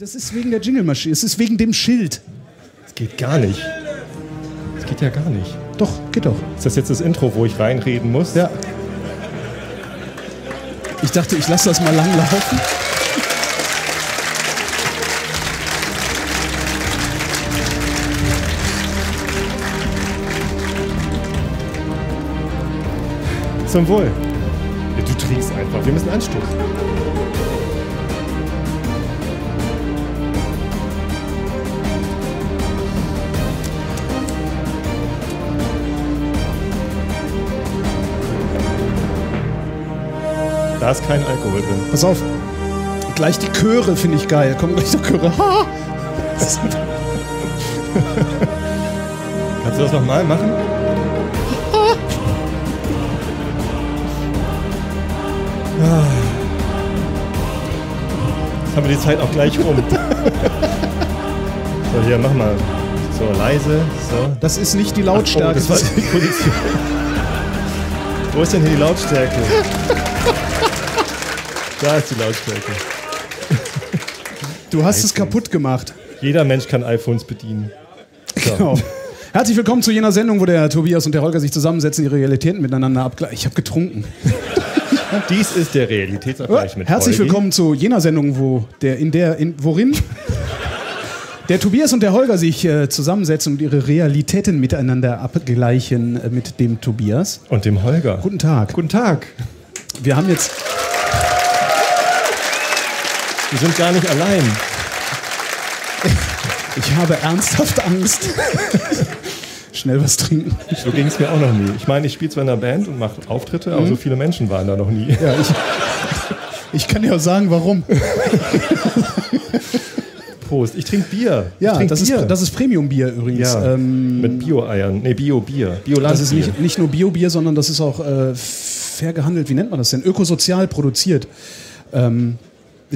Das ist wegen der Jingle-Maschine. Es ist wegen dem Schild. Das geht gar nicht. Das geht ja gar nicht. Doch, geht doch. Ist das jetzt das Intro, wo ich reinreden muss? Ja. Ich dachte, ich lasse das mal lang laufen. Zum Wohl. Ja, du trinkst einfach. Wir müssen anstoßen. Da ist kein Alkohol drin. Pass auf. Gleich die Chöre finde ich geil. Kommen gleich die Chöre. Ha! Kannst du das nochmal machen? Jetzt haben wir die Zeit auch gleich rum. So, hier, mach mal. So, leise. So. Das ist nicht die Ach, oh, Lautstärke. das war die Position. Wo ist denn hier die Lautstärke? Da ist die Lautstärke. du hast es iPhones. kaputt gemacht. Jeder Mensch kann iPhones bedienen. So. Genau. Herzlich willkommen zu jener Sendung, wo der Tobias und der Holger sich zusammensetzen, ihre Realitäten miteinander abgleichen. Ich habe getrunken. Dies ist der Realitätsabgleich mit Herzlich Holgi. willkommen zu jener Sendung, wo der in der in worin der Tobias und der Holger sich äh, zusammensetzen und ihre Realitäten miteinander abgleichen äh, mit dem Tobias. Und dem Holger. Guten Tag. Guten Tag. Wir haben jetzt Wir sind gar nicht allein. ich habe ernsthaft Angst. Schnell was trinken. So ging es mir auch noch nie. Ich meine, ich spiele zwar in einer Band und mache Auftritte, aber so viele Menschen waren da noch nie. Ja, ich, ich kann dir auch sagen, warum. Prost. Ich trinke Bier. Ja, trink das Bier. ist, das ist Premium-Bier übrigens. ja, Ähm, mit Bio-Eiern. Nee, Bio-Bier. Bioland das ist nicht, nicht nur Bio-Bier, sondern das ist auch äh, fair gehandelt. Wie nennt man das denn? Ökosozial produziert. Ähm,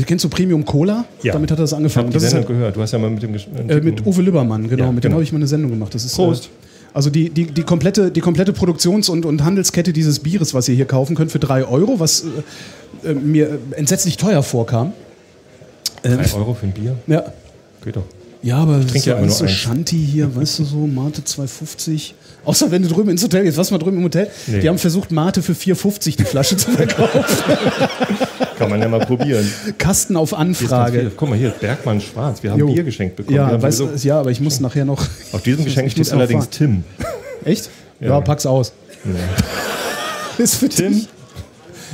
kennst du Premium Cola? Ja. Damit hat das Ich angefangen. habe die Das Sendung halt, gehört. Du hast ja mal mit dem äh, mit Uwe Lübbermann, genau. Ja, mit dem genau. habe ich mal eine Sendung gemacht. Das ist, Prost. Äh, also die, die, die, komplette, die komplette Produktions- und, und Handelskette dieses Bieres, was ihr hier kaufen könnt, für 3 Euro, was äh, äh, mir entsetzlich teuer vorkam. Ähm, 3 Euro für ein Bier? ja. Geht doch. Ja, aber das ist ja so, immer alles so nur eins. Shanti hier, weißt du so, Mate 2,50. Außer wenn du drüben ins Hotel gehst. Was mal drüben im Hotel? Nee. Die haben versucht, Mate für 4,50 die Flasche zu verkaufen. Kann man ja mal probieren. Kasten auf. Anfrage. Guck mal hier, Bergmann Schwarz. Wir haben Jo. Bier geschenkt bekommen. Ja, weißt, du, ja, aber ich muss nachher noch. auf diesem Geschenk ich steht allerdings fahren. Tim. Echt? Ja, Ja. pack's aus. Ist für Tim? Tim.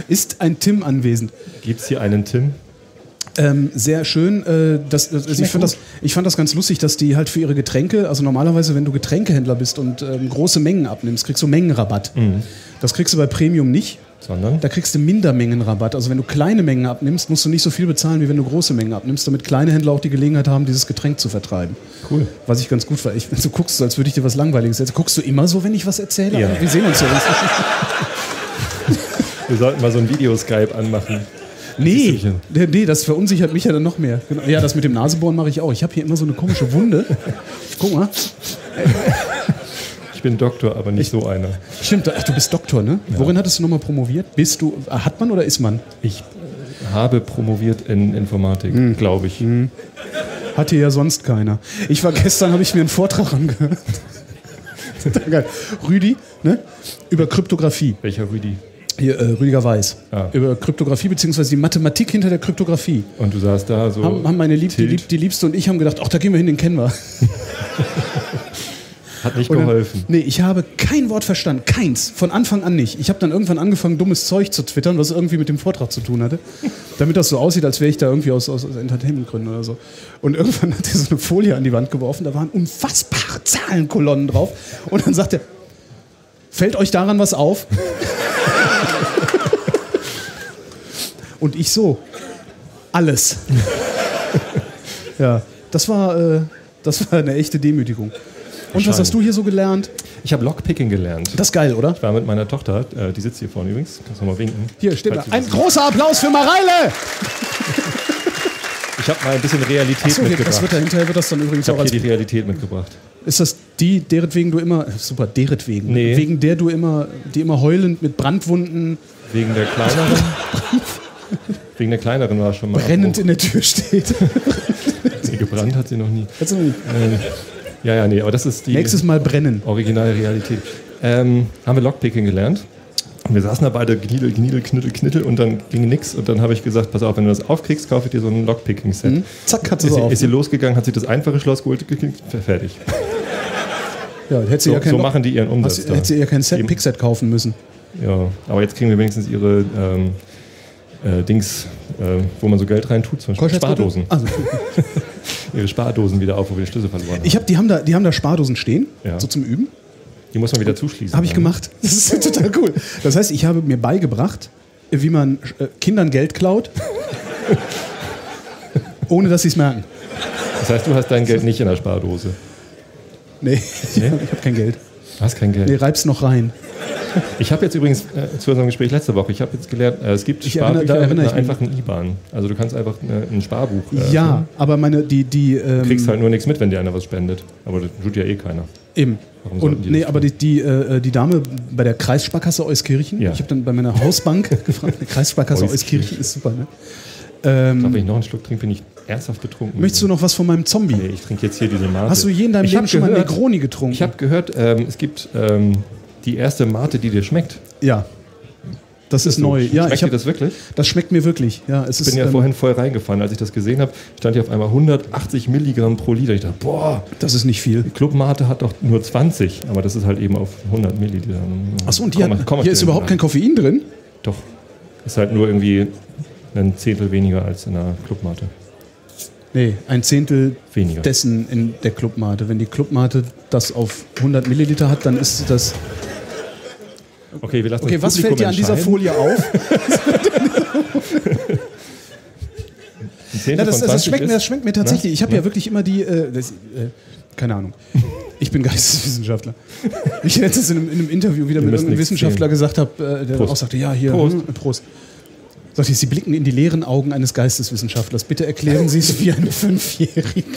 Ist ein Tim anwesend. Gibt es hier einen Tim? Ähm, sehr schön. Äh, das, das, also ich, fand das, ich fand das ganz lustig, dass die halt für ihre Getränke, also normalerweise, wenn du Getränkehändler bist und ähm, große Mengen abnimmst, kriegst du Mengenrabatt. Mhm. Das kriegst du bei Premium nicht. Sondern? Da kriegst du Mindermengenrabatt. Also wenn du kleine Mengen abnimmst, musst du nicht so viel bezahlen, wie wenn du große Mengen abnimmst, damit kleine Händler auch die Gelegenheit haben, dieses Getränk zu vertreiben. Cool. Was ich ganz gut fand. Ich, du guckst als würde ich dir was Langweiliges erzählen. Guckst du immer so, wenn ich was erzähle? Ja. Wir sehen uns ja. Wir sollten mal so ein Video-Skype anmachen. Nee, nee, das verunsichert mich ja dann noch mehr. Genau. Ja, das mit dem Nasebohren mache ich auch. Ich habe hier immer so eine komische Wunde. Guck mal. Ich bin Doktor, aber nicht so einer. Stimmt, ach, du bist Doktor, ne? Worin hattest du nochmal promoviert? Bist du, hat man oder ist man? Ich habe promoviert in Informatik, Hm. glaube ich. Hatte ja sonst keiner. Ich war gestern, habe ich mir einen Vortrag angehört. Rüdi, ne? Über Kryptographie. Welcher Rüdi? Hier, äh, Rüdiger Weiß. Ah. Über Kryptographie, beziehungsweise die Mathematik hinter der Kryptographie. Und du saßt da so. Haben, haben meine Lieb, die. Lieb, die Liebste und ich haben gedacht, ach, da gehen wir hin, den kennen wir. Hat nicht dann- geholfen. Nee, ich habe kein Wort verstanden. Keins. Von Anfang an nicht. Ich habe dann irgendwann angefangen, dummes Zeug zu twittern, was irgendwie mit dem Vortrag zu tun hatte. Damit das so aussieht, als wäre ich da irgendwie aus, aus, aus Entertainmentgründen oder so. Und irgendwann hat er so eine Folie an die Wand geworfen, da waren unfassbare Zahlenkolonnen drauf. Und dann sagt er, fällt euch daran was auf? Und ich so, alles. ja, das war, äh, das war eine echte Demütigung. Und was hast du hier so gelernt? Ich habe Lockpicking gelernt. Das ist geil, oder? Ich war mit meiner Tochter, äh, die sitzt hier vorne übrigens, kannst du mal winken. Hier steht da. Ein großer Applaus für Mareile! Ich habe mal ein bisschen Realität hier, mitgebracht. das wird da hinterher wird das dann übrigens ich auch habe als. hier die Realität mitgebracht. Ist das die, deretwegen du immer. Super, deretwegen. Nee. Wegen der du immer, die immer heulend mit Brandwunden. Wegen der kleineren. Wegen der kleineren war schon mal. brennend Abbruch. in der Tür steht. Nee, gebrannt hat sie noch nie. Hat's noch nicht. Ähm, ja, ja, nee, aber das ist die Nächstes Mal brennen. originale Realität. Ähm, haben wir Lockpicking gelernt. Und wir saßen da beide Gniedel, Gniedel, Knüttel, Knittel und dann ging nix. Und dann habe ich gesagt, pass auf, wenn du das aufkriegst, kaufe ich dir so ein Lockpicking-Set. Mhm. Zack, hat sie Ist, so sie, auf. ist sie losgegangen, hat sich das einfache Schloss geholt, fertig. Ja, hätte sie So, ja kein so machen die ihren Umsatz. Hast, da. hätte sie ja kein Set. Pickset kaufen müssen. Ja, aber jetzt kriegen wir wenigstens ihre ähm, äh, Dings, äh, wo man so Geld rein tut, zum Beispiel? Spardosen. Also, Ihre Spardosen wieder auf, wo wir die Schlüssel verloren haben. ich hab, die, haben da, die haben da Spardosen stehen, Ja. so zum Üben. Die muss man wieder zuschließen. Habe ich dann. gemacht. Das ist total cool. Das heißt, ich habe mir beigebracht, wie man äh, Kindern Geld klaut, ohne dass sie es merken. Das heißt, du hast dein Geld nicht in der Spardose. Nee, Nee? ich habe kein Geld. Du hast kein Geld. Nee, reib's noch rein. Ich habe jetzt übrigens äh, zu unserem Gespräch letzte Woche, ich habe jetzt gelernt, äh, es gibt Ich Sparbücher erinnere mit einer einfachen IBAN. Also du kannst einfach äh, ein Sparbuch. Äh, Ja, aber meine, die, die, ähm, Du kriegst halt nur nichts mit, wenn dir einer was spendet. Aber das tut ja eh keiner. eben. Warum Und die nee, aber die, die, äh, die Dame bei der Kreissparkasse Euskirchen, Ja. ich habe dann bei meiner Hausbank gefragt, die Kreissparkasse Euskirchen. Ist super, ne? Ich glaube, Ähm, wenn ich noch einen Schluck trinke, bin ich ernsthaft betrunken. möchtest du noch was von meinem Zombie? Nee, ich trinke jetzt hier diese Mate. Hast du je in deinem ich Leben hab schon mal gehört, Negroni getrunken? Ich habe gehört, ähm, es gibt ähm, die erste Mate, die dir schmeckt. ja. Das ist So, neu. Ja, schmeckt ich dir hab, das wirklich? das schmeckt mir wirklich. Ja, es Ich ist, bin ja ähm, vorhin voll reingefahren. Als ich das gesehen habe, stand hier auf einmal 180 Milligramm pro Liter. Ich dachte, boah, das ist nicht viel. Clubmate hat doch nur 20, aber das ist halt eben auf 100 Milliliter. Achso, und die Komm, hat, komm, hier ist überhaupt kein Koffein drin? Doch, ist halt nur irgendwie ein Zehntel weniger als in der Clubmate. Nee, ein Zehntel Weniger. dessen in der Clubmate. Wenn die Clubmate das auf 100 Milliliter hat, dann ist das. Okay, wir lassen Okay, das was Publikum fällt dir an dieser. Folie auf? Ja, das, das, 20 schmeckt das schmeckt mir tatsächlich. Ich habe Na? ja wirklich immer die. Äh, das, äh, keine Ahnung. Ich bin Geisteswissenschaftler. Ich letztens in einem, in einem Interview wieder Wir mit nichts Wissenschaftler zählen. gesagt habe, äh, der Prost. auch sagte: Ja, hier, Prost. hm, Prost. Ich, Sie blicken in die leeren Augen eines Geisteswissenschaftlers. Bitte erklären Sie es wie einem Fünfjährigen.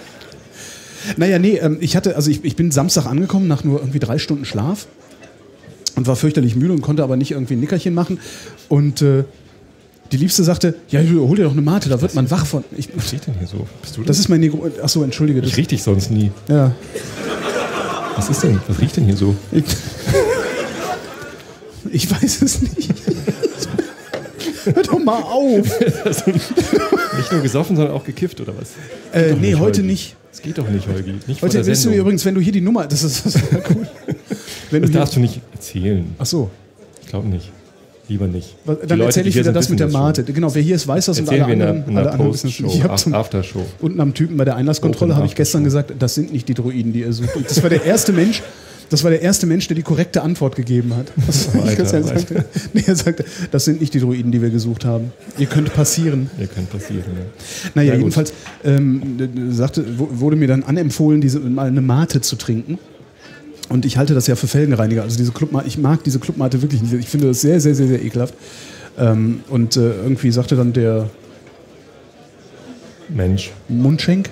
naja, nee, ähm, ich hatte, also ich, ich bin Samstag angekommen nach nur irgendwie drei Stunden Schlaf und war fürchterlich müde und konnte aber nicht irgendwie ein Nickerchen machen. Und äh, die Liebste sagte, ja, hol dir doch eine Mate, da wird man wach von. Ich, Was riecht denn hier so? Bist du das? das ist mein Negro. Achso, entschuldige. Das, ich riech dich sonst nie. ja. Was ist denn? Was riecht denn hier so? Ich, ich weiß es nicht. Hör doch mal auf. Nicht nur gesoffen, sondern auch gekifft oder was? Äh, nee, nicht, heute Holgi. nicht. Das geht doch nicht, Holgi. Nicht Heute willst du übrigens, wenn du hier die Nummer. Das ist, das ist cool. Wenn das du darfst du nicht erzählen. Achso, Ich glaube nicht. Lieber nicht. dann Die Leute, erzähle ich wieder das mit der Mate. Genau, wer hier ist, weiß das und alle Erzählen wir in anderen, der, in alle der anderen wissen es nicht. Ich habe Af- zum Aftershow. unten am Typen bei der Einlasskontrolle habe ich gestern gesagt, das sind nicht die Droiden, die ihr sucht. Und das war der erste Mensch, das war der erste Mensch, der die korrekte Antwort gegeben hat. Das ehrlich weiter. sagte, nee, er sagte, das sind nicht die Droiden, die wir gesucht haben. Ihr könnt passieren. Ihr könnt passieren. Ja. Naja, Na jedenfalls ähm, sagte, wurde mir dann anempfohlen, diese, mal eine Mate zu trinken. Und ich halte das ja für Felgenreiniger. Also diese Clubmate, ich mag diese Clubmate wirklich nicht. Ich finde das sehr, sehr, sehr, sehr ekelhaft. Ähm, und äh, irgendwie sagte dann der Mensch, Mundschenk,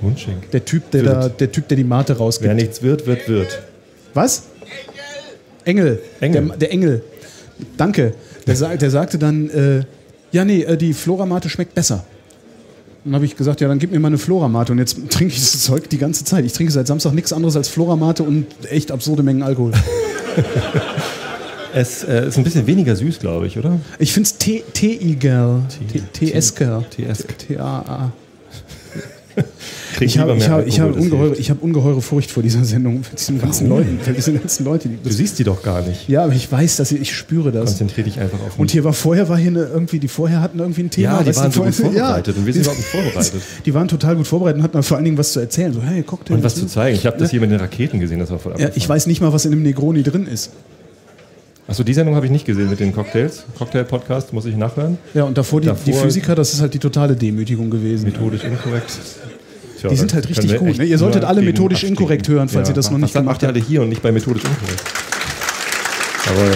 Mundschenk. der Typ, der, da, der Typ, der die Mate Wer rausgibt. nichts wird, wird, wird. Was? Engel. Engel. Der, der Engel. Danke. Der, der sagte dann, äh, ja, nee, äh, die Floramate schmeckt besser. Dann habe ich gesagt, ja, dann gib mir mal eine Floramate. Und jetzt trinke ich das Zeug die ganze Zeit. Ich trinke seit Samstag nichts anderes als Floramate und echt absurde Mengen Alkohol. Es äh, ist ein bisschen weniger süß, glaube ich, oder? Ich finde es T-I-Girl. T-S-Girl. TS. T-A-A. Ich habe ich hab, ich hab ungeheure, ich hab ungeheure Furcht vor dieser Sendung, vor diesen ganzen Leuten. Vor diesen ganzen Leuten Du siehst die doch gar nicht. ja, aber ich weiß, dass ich, ich spüre das. Konzentrier dich einfach auf Und mich. hier war vorher war hier eine, irgendwie, die vorher hatten irgendwie ein Thema. Ja, die waren so gut vorbereitet und wir sind überhaupt nicht vorbereitet. Die waren total gut vorbereitet und hatten vor allen Dingen was zu erzählen. So, hey, Cocktail. Und was zu zeigen. Ich habe das hier mit den Raketen gesehen, das war voll ja, ich weiß nicht mal, was in dem Negroni drin ist. Achso, die Sendung habe ich nicht gesehen mit den Cocktails. Cocktail-Podcast muss ich nachhören. Ja, und davor die, die Davor- Physiker, das ist halt die totale Demütigung gewesen. Methodisch inkorrekt. Tja, Die sind halt richtig gut, ne? Ihr solltet alle methodisch inkorrekt hören, falls ihr das noch nicht gemacht macht ihr alle hier und nicht bei methodisch inkorrekt. Aber.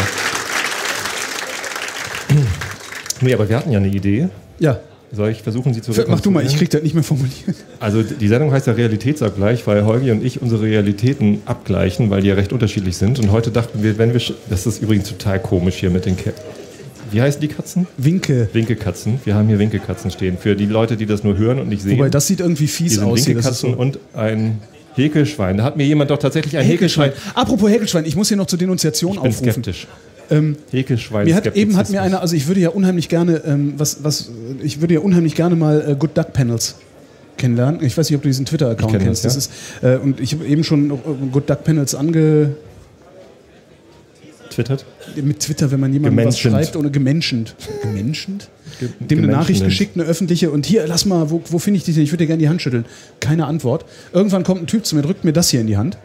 Nee, aber wir hatten ja eine Idee. Ja, Soll ich versuchen, sie zu mach du mal, ich rekonstruieren? krieg das nicht mehr formuliert. Also die Sendung heißt ja Realitätsabgleich, weil Holgi und ich unsere Realitäten abgleichen, weil die ja recht unterschiedlich sind. Und heute dachten wir, wenn wir... Das ist übrigens total komisch hier mit den... Ke wie heißen die Katzen? Winke. Winkekatzen. Wir haben hier Winkekatzen stehen. Für die Leute, die das nur hören und nicht sehen. Wobei das sieht irgendwie fies aus. Winkekatzen so und ein Häkelschwein. Da hat mir jemand doch tatsächlich ein Häkelschwein. Häkelschwein. Apropos Häkelschwein, ich muss hier noch zur Denunziation Ich bin aufrufen. skeptisch. Ähm, Häkelschwein. Mir hat eben hat mir einer, also ich würde ja unheimlich gerne, ähm, was, was, ich würde ja unheimlich gerne mal äh, Good Duck Panels kennenlernen. Ich weiß nicht, ob du diesen Twitter-Account kenn kennst. das, Das, ist, äh, und ich habe eben schon noch, äh, Good Duck Panels ange Twittert? mit Twitter, wenn man jemandem was schreibt oder gemenschend. Gemenschend? Ge- Dem eine. Nachricht geschickt, eine öffentliche, und hier, lass mal, wo, wo finde ich dich denn? Ich würde dir gerne die Hand schütteln. Keine Antwort. Irgendwann kommt ein Typ zu mir, drückt mir das hier in die Hand.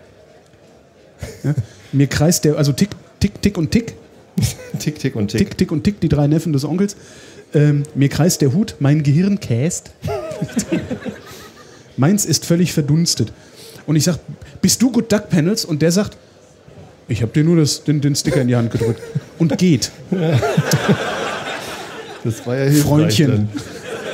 Ja? Mir kreist der, also tick, tick, tick und tick. Tick, tick und tick. Tick, Tick und Tick, die drei Neffen des Onkels. Ähm, mir kreist der Hut, mein Gehirn käst. Meins ist völlig verdunstet. Und ich sag, bist du Good Duck Panels? Und der sagt, ich habe dir nur das, den, den Sticker in die Hand gedrückt. Und geht. Das war ja hilfreich. Freundchen. Dann.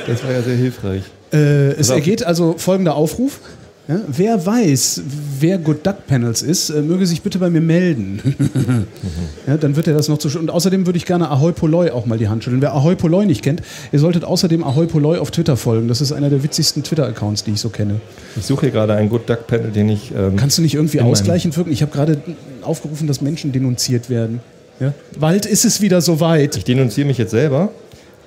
Das war ja sehr hilfreich. Äh, es auf. ergeht also folgender Aufruf. Ja, wer weiß, wer Good Duck Panels ist, äh, möge sich bitte bei mir melden. ja, dann wird er das noch zu. Und außerdem würde ich gerne Ahoy Poloi auch mal die Hand schütteln. Wer Ahoy Poloi nicht kennt, ihr solltet außerdem Ahoy Poloi auf Twitter folgen. Das ist einer der witzigsten Twitter-Accounts, die ich so kenne. Ich suche hier gerade einen Good Duck Panel, den ich. Ähm, Kannst du nicht irgendwie ausgleichend wirken? Ich habe gerade aufgerufen, dass Menschen denunziert werden. Ja? Bald ist es wieder soweit. ich denunziere mich jetzt selber.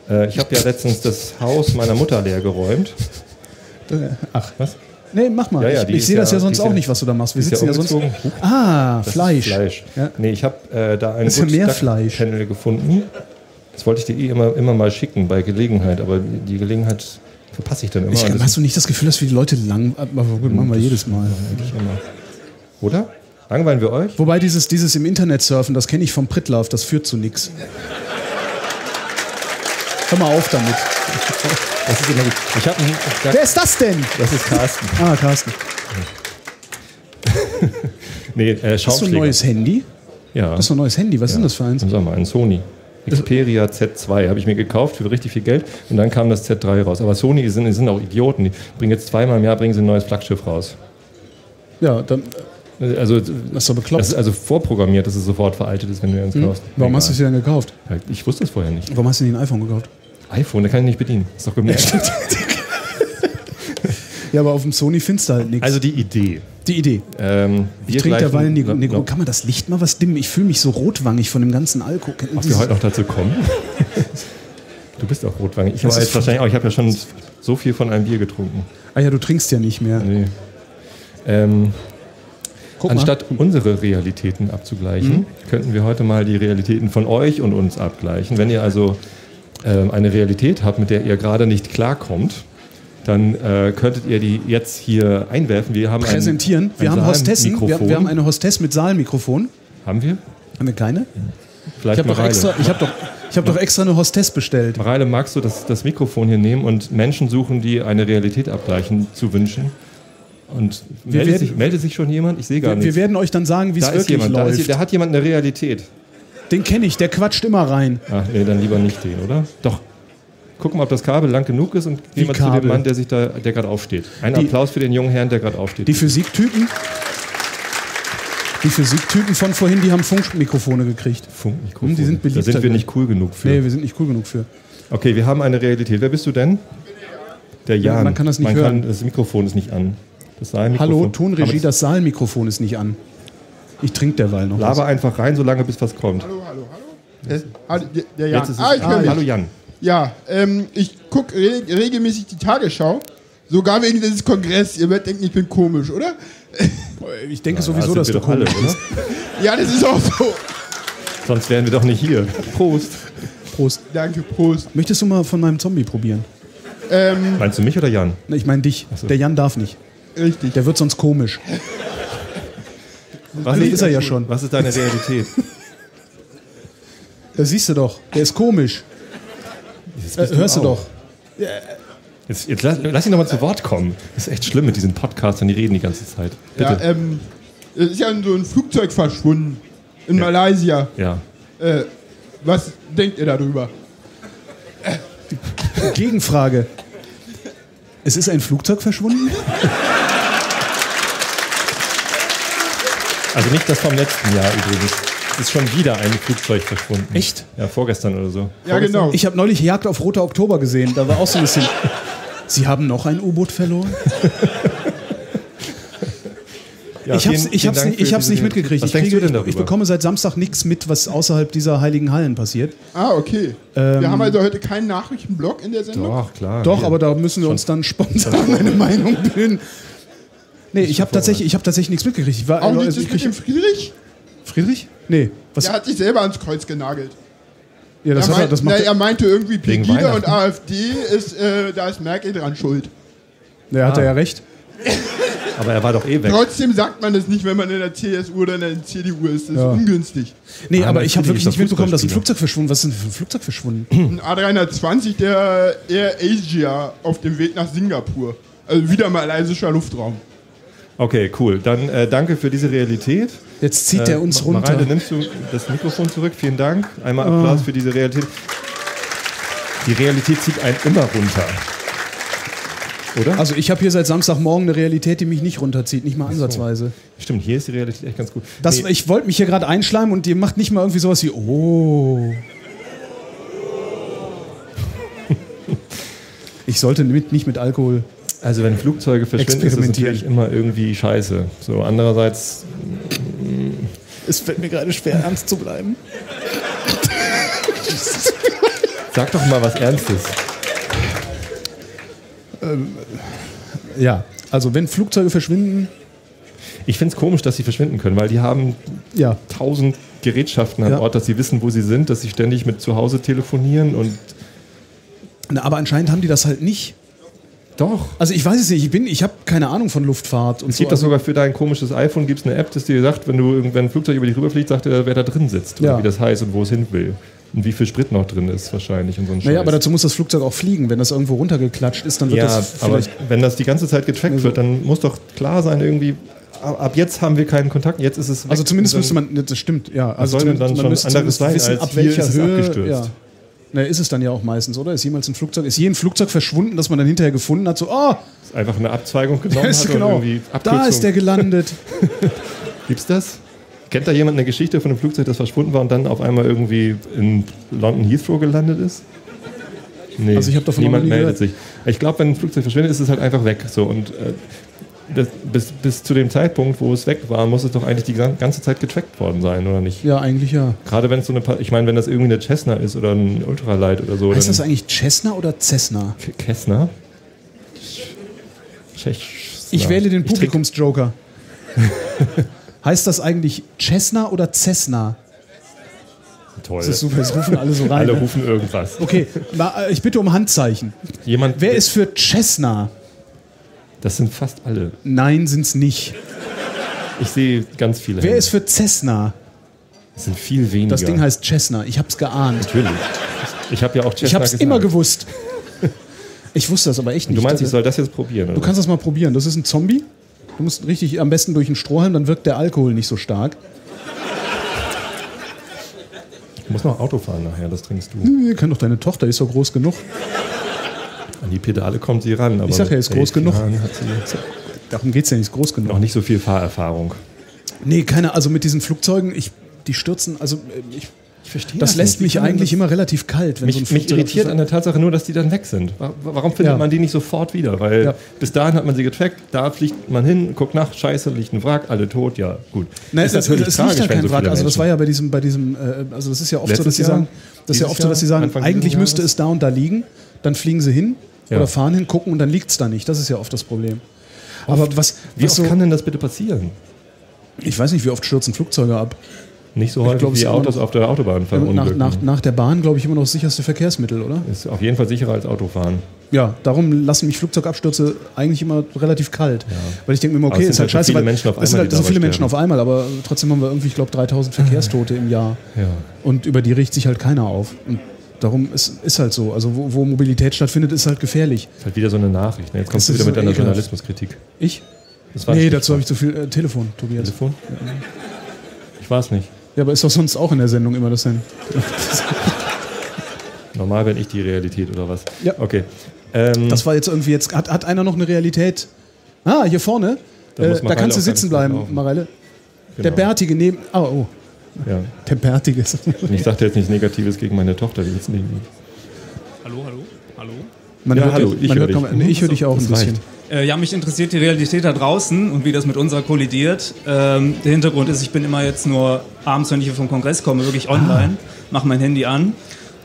Äh, ich habe ja letztens das Haus meiner Mutter leer geräumt. Ach, Was? Nee, mach mal. Ja, ja, ich ich sehe das ja- sonst auch nicht, was du da machst. Wir sitzen ja sonst. Ah, Das Fleisch. Fleisch. Ja. Nee, ich habe äh, da Fleisch. Panel gefunden. Das wollte ich dir eh immer, immer mal schicken bei Gelegenheit, aber die Gelegenheit verpasse ich dann immer. Ich, hast du nicht das Gefühl, dass wir die Leute lang. Aber gut, machen wir jedes Mal. eigentlich immer. Oder? Langweilen wir euch? Wobei dieses, dieses im Internet surfen, das kenne ich vom Pritlauf, das führt zu nichts. Hör mal auf damit. Das ist immer gut. Ich habe einen. Wer ist das denn? Das ist Carsten. Ah, Carsten. Nee, äh, Hast du ein neues Handy? Ja. Das ist ein neues Handy. Was ist denn das für eins? Sag mal, ein Sony. Xperia Z2 habe ich mir gekauft für richtig viel Geld und dann kam das Z3 raus. Aber Sony sind, sind auch Idioten. Die bringen jetzt zweimal im Jahr bringen sie ein neues Flaggschiff raus. Ja, dann. Also Das ist doch das bekloppt. ist also vorprogrammiert, dass es sofort veraltet ist, wenn du eins kaufst. Hm? Warum hast du es dir dann gekauft? Ich wusste es vorher nicht. Warum hast du nicht ein iPhone gekauft? iPhone, da kann ich nicht bedienen. Ist doch gemerkt. Ja, aber auf dem Sony findest du halt nichts. Also die Idee. die Idee. Ähm, Ich trinke derweil Negro. Negro. no- Kann man das Licht mal was dimmen? Ich fühle mich so rotwangig von dem ganzen Alkohol. Ob wir heute noch dazu kommen? du bist auch rotwangig. Ich habe Das jetzt wahrscheinlich auch, ich habe ja schon so viel von einem Bier getrunken. ah ja, du trinkst ja nicht mehr. Nee. Ähm, Guck Anstatt unsere Realitäten abzugleichen, Mhm. könnten wir heute mal die Realitäten von euch und uns abgleichen. Wenn ihr also ähm, eine Realität habt, mit der ihr gerade nicht klarkommt, dann äh, könntet ihr die jetzt hier einwerfen. Wir haben mal. Präsentieren. Ein, wir ein haben Hostessen. Wir, wir haben eine Hostess mit Saalmikrofon. Haben wir? Haben wir keine? Ich Vielleicht habe doch, extra- ich hab doch, ich hab doch extra eine Hostess bestellt. Mareile, magst du das, das Mikrofon hier nehmen und Menschen suchen, die eine Realität abgleichen, zu wünschen? Und meldet, werden- sich, meldet sich schon jemand? Ich sehe gar Wir, nichts. wir werden euch dann sagen, wie es da wirklich jemand, da, ist, läuft. da hat jemand eine Realität. Den kenne ich, der quatscht immer rein. Ach nee, dann lieber nicht den, oder? Doch. Gucken, ob das Kabel lang genug ist und gehen wir zu dem Mann, der sich da, der gerade aufsteht. Ein Die- Applaus für den jungen Herrn, der gerade aufsteht. Die Physiktypen. Die Physiktypen von vorhin, die haben Funkmikrofone gekriegt. Funkmikrofone. Hm, die sind Da beliebter sind wir geworden. nicht cool genug für. Nee, wir sind nicht cool genug für. Okay, wir haben eine Realität. Wer bist du denn? Der Jan. man kann das nicht man hören. Kann, das Mikrofon ist nicht an. Das Saalmikrofon. Hallo, Tonregie, das- Saalmikrofon ist nicht an. Ich trinke derweil noch. was. Laber einfach rein, solange bis was kommt. Hallo, hallo, hallo. Äh, hallo, der, der Jan. Jetzt ist es, ah, ich mich. hallo Jan. Ja, ähm, ich gucke re regelmäßig die Tagesschau. Sogar wegen dieses Kongress. Ihr werdet denken, ich bin komisch, oder? Ich denke Ja, sowieso, sind dass wir du doch alle, bist. Ja, das ist auch so. Sonst wären wir doch nicht hier. Prost. Prost. Danke, Prost. Möchtest du mal von meinem Zombie probieren? Ähm, Meinst du mich oder Jan? Ne, Ich meine dich. so. Der Jan darf nicht. Richtig. Der wird sonst komisch. Was Nee, ist er ja schon. Was ist deine Realität? Da siehst du doch. Der ist komisch. Das Äh, hörst du auch. doch. Jetzt, jetzt lass, lass ihn doch mal zu Wort kommen. Das ist echt schlimm mit diesen Podcastern, die reden die ganze Zeit. Ja, Bitte. ähm, es ist ja so ein Flugzeug verschwunden. In Malaysia. Ja. Äh, was denkt ihr darüber? Gegenfrage. Es ist ein Flugzeug verschwunden? Also nicht das vom letzten Jahr übrigens. ist schon wieder ein Flugzeug verschwunden. Echt? Ja, vorgestern oder so. Ja, genau. Ich habe neulich Jagd auf Roter Oktober gesehen. Da war auch so ein bisschen. Sie haben noch ein U-Boot verloren? Ja, ich hab's, vielen- ich hab's, Dank nicht, ich hab's nicht mitgekriegt. Was ich, denkst kriege, du denn darüber? ich bekomme seit Samstag nichts mit, was außerhalb dieser heiligen Hallen passiert. Ah, okay. Ähm, wir haben also heute keinen Nachrichtenblock in der Sendung. Doch, klar. Doch, Hier. aber da müssen wir uns dann spontan eine Meinung bilden. Nee, ich habe tatsächlich, ich hab tatsächlich nichts mitgekriegt. Ich war, Auch also nicht das ich mit dem Friedrich? Friedrich? Nee. Was? Der hat sich selber ans Kreuz genagelt. ja, das, er, hat er, meint, das na, er meinte irgendwie Pegida und. AfD, ist, äh, da ist Merkel dran schuld. er. hat Ah. er ja recht. aber er war doch eh weg. Trotzdem sagt man das nicht, wenn man in der CSU oder in der CDU ist. Das Ja. ist ungünstig. Nee, aber aber ich habe wirklich ist nicht mitbekommen, dass ein. Flugzeug verschwunden Was ist denn für ein Flugzeug verschwunden? Ein A320, der Air Asia auf dem Weg nach Singapur. Also wieder malaysischer Luftraum. Okay, cool. Dann äh, danke für diese Realität. Jetzt zieht er uns runter. Mareile, nimmst du das Mikrofon zurück? Vielen Dank. Einmal Applaus für diese Realität. Die Realität zieht einen immer runter. Oder? Also ich habe hier seit Samstagmorgen eine Realität, die mich nicht runterzieht, nicht mal ansatzweise. Stimmt, hier ist die Realität echt ganz gut. Das, Nee, Ich wollte mich hier gerade einschleimen und ihr macht nicht mal irgendwie sowas wie Oh. Ich sollte mit, nicht mit Alkohol. also wenn Flugzeuge verschwinden, ist das natürlich immer irgendwie scheiße. So andererseits, Es fällt mir gerade schwer, ernst zu bleiben. sag doch mal was Ernstes. Ja, also wenn Flugzeuge verschwinden, Ich finde es komisch, dass sie verschwinden können, weil die haben ja. tausend Gerätschaften an Ja. Ort, dass sie wissen, wo sie sind, dass sie ständig mit zu Hause telefonieren und Na, aber anscheinend haben die das halt nicht. doch. Also ich weiß es nicht, ich bin, ich habe keine Ahnung von Luftfahrt und Es so. gibt das sogar für dein komisches iPhone, gibt es eine App, das dir sagt, wenn du irgendwann ein Flugzeug über dich rüberfliegt, sagt er, wer da drin sitzt Ja. oder wie das heißt und wo es hin will. Und wie viel Sprit noch drin ist wahrscheinlich und so naja, Scheiß. aber dazu muss das Flugzeug auch fliegen. Wenn das irgendwo runtergeklatscht ist, dann wird ja, das aber vielleicht. wenn das die ganze Zeit getrackt Also- wird, dann muss doch klar sein, irgendwie, ab jetzt haben wir keinen Kontakt, jetzt ist es weg. Also zumindest müsste man, das stimmt, ja. Also soll denn dann schon müsste anderes sein, wissen, als ab welcher ist es Höhe. abgestürzt? Ja. Na, ist es dann ja auch meistens, oder? Ist jemals ein Flugzeug, ist je ein Flugzeug verschwunden, das man dann hinterher gefunden hat, so, oh, einfach eine Abzweigung genommen da ist, hat genau, und irgendwie da Abkürzung. ist der gelandet. Gibt's das? Kennt da jemand eine Geschichte von einem Flugzeug, das verschwunden war und dann auf einmal irgendwie in London Heathrow gelandet ist? Nee, Also ich davon niemand meldet sich. Ich glaube, wenn ein Flugzeug verschwindet, ist es halt einfach weg. So und äh, das, bis, bis zu dem Zeitpunkt, wo es weg war, muss es doch eigentlich die gan- ganze Zeit getrackt worden sein, oder nicht? Ja, eigentlich ja. Gerade wenn es so eine, ich meine, wenn das irgendwie eine Cessna ist oder ein Ultralight oder so. Heißt dann das eigentlich Cessna oder Cessna? Cessna. Ich wähle den Publikumsjoker. heißt das eigentlich Cessna oder Cessna? Toll. Das ist super, jetzt rufen alle so rein. Alle ne? rufen irgendwas. Okay, ma- äh, ich bitte um Handzeichen. Jemand, Wer ist für Cessna? Das sind fast alle. Nein, sind's nicht. Ich sehe ganz viele. Wer Hände. ist für Cessna? Das sind viel weniger. Das Ding heißt Cessna. Ich hab's geahnt. Natürlich. Ich habe ja auch Cessna Ich hab's gesagt. immer gewusst. Ich wusste das aber echt nicht. Du meinst, ich soll das jetzt probieren? Du Oder? kannst das mal probieren. Das ist ein Zombie. Du musst richtig am besten durch einen Strohhalm, dann wirkt der Alkohol nicht so stark. ich muss noch Auto fahren nachher, das trinkst du. Hm, kann doch deine Tochter, ist doch groß genug. An die Pedale kommt sie ran. Aber Ich sag ja, ist groß genug. Darum geht's ja nicht, ist groß genug. noch nicht so viel Fahrerfahrung. Nee, keine, also mit diesen Flugzeugen, ich, die stürzen, also äh, Ich verstehe das lässt mich eigentlich immer relativ kalt, wenn Mich, so ein mich irritiert an der Tatsache nur, dass die dann weg sind. Wa- Warum findet Ja. man die nicht sofort wieder? Weil Ja. bis dahin hat man sie getrackt, da fliegt man hin, guckt nach, scheiße, liegt ein Wrack, alle tot, ja, gut. Nein, Ist das, natürlich das tragisch, liegt ja kein so Wrack. Also das war ja bei diesem, bei diesem, äh, also das ist ja oft so, Letztes dass sie Jahr? sagen, das ist ja oft so, dass sie Jahr? sagen, eigentlich müsste es da und da liegen, dann fliegen sie hin oder fahren hin, gucken und dann liegt es da nicht. Das ist ja oft das Problem. Aber was, Wie was oft so, kann denn das bitte passieren? ich weiß nicht, wie oft stürzen Flugzeuge ab. Nicht so häufig es wie Autos auf der Autobahn Nach, verunglücken. nach, nach der Bahn, glaube ich, immer noch das sicherste Verkehrsmittel, oder? Ist auf jeden Fall sicherer als Autofahren. Ja, darum lassen mich Flugzeugabstürze eigentlich immer relativ kalt. Weil ich denke mir immer, okay, es ist sind halt halt so scheiße, viele weil Menschen auf es sind einmal, halt so viele Menschen auf einmal, aber trotzdem haben wir irgendwie, ich glaube, 3000 Verkehrstote im Jahr. Ja. Und über die riecht sich halt keiner auf. Und darum ist, ist halt so. Also wo, wo Mobilität stattfindet, ist halt gefährlich. Ist halt wieder so eine Nachricht. Ne? Jetzt kommst Das du wieder mit deiner ekelhaft. Journalismuskritik. Ich? Das Nee, dazu habe ich zu viel äh, Telefon, Tobias. Telefon? Ich weiß nicht. Ja, aber ist doch sonst auch in der Sendung immer das denn. Normal bin ich die Realität oder was? Ja. Okay. Ähm, Das war jetzt irgendwie jetzt. Hat, hat einer noch eine Realität? Ah, hier vorne. Da äh, da kannst du sitzen bleiben, laufen. Mareile. Der genau. Bärtige neben. Oh, oh. Ja. Tempertiges. Und ich sagte jetzt nichts Negatives gegen meine Tochter, die jetzt neben mir. Hallo, hallo, hallo. Man Ja, hört, hallo, ich man höre dich. kaum- nee, ich höre dich auch Das ein bisschen. reicht. Äh, ja, mich interessiert die Realität da draußen und wie das mit unserer kollidiert. Ähm, der Hintergrund ist, ich bin immer jetzt nur abends, wenn ich hier vom Kongress komme, wirklich online, mache mein Handy an.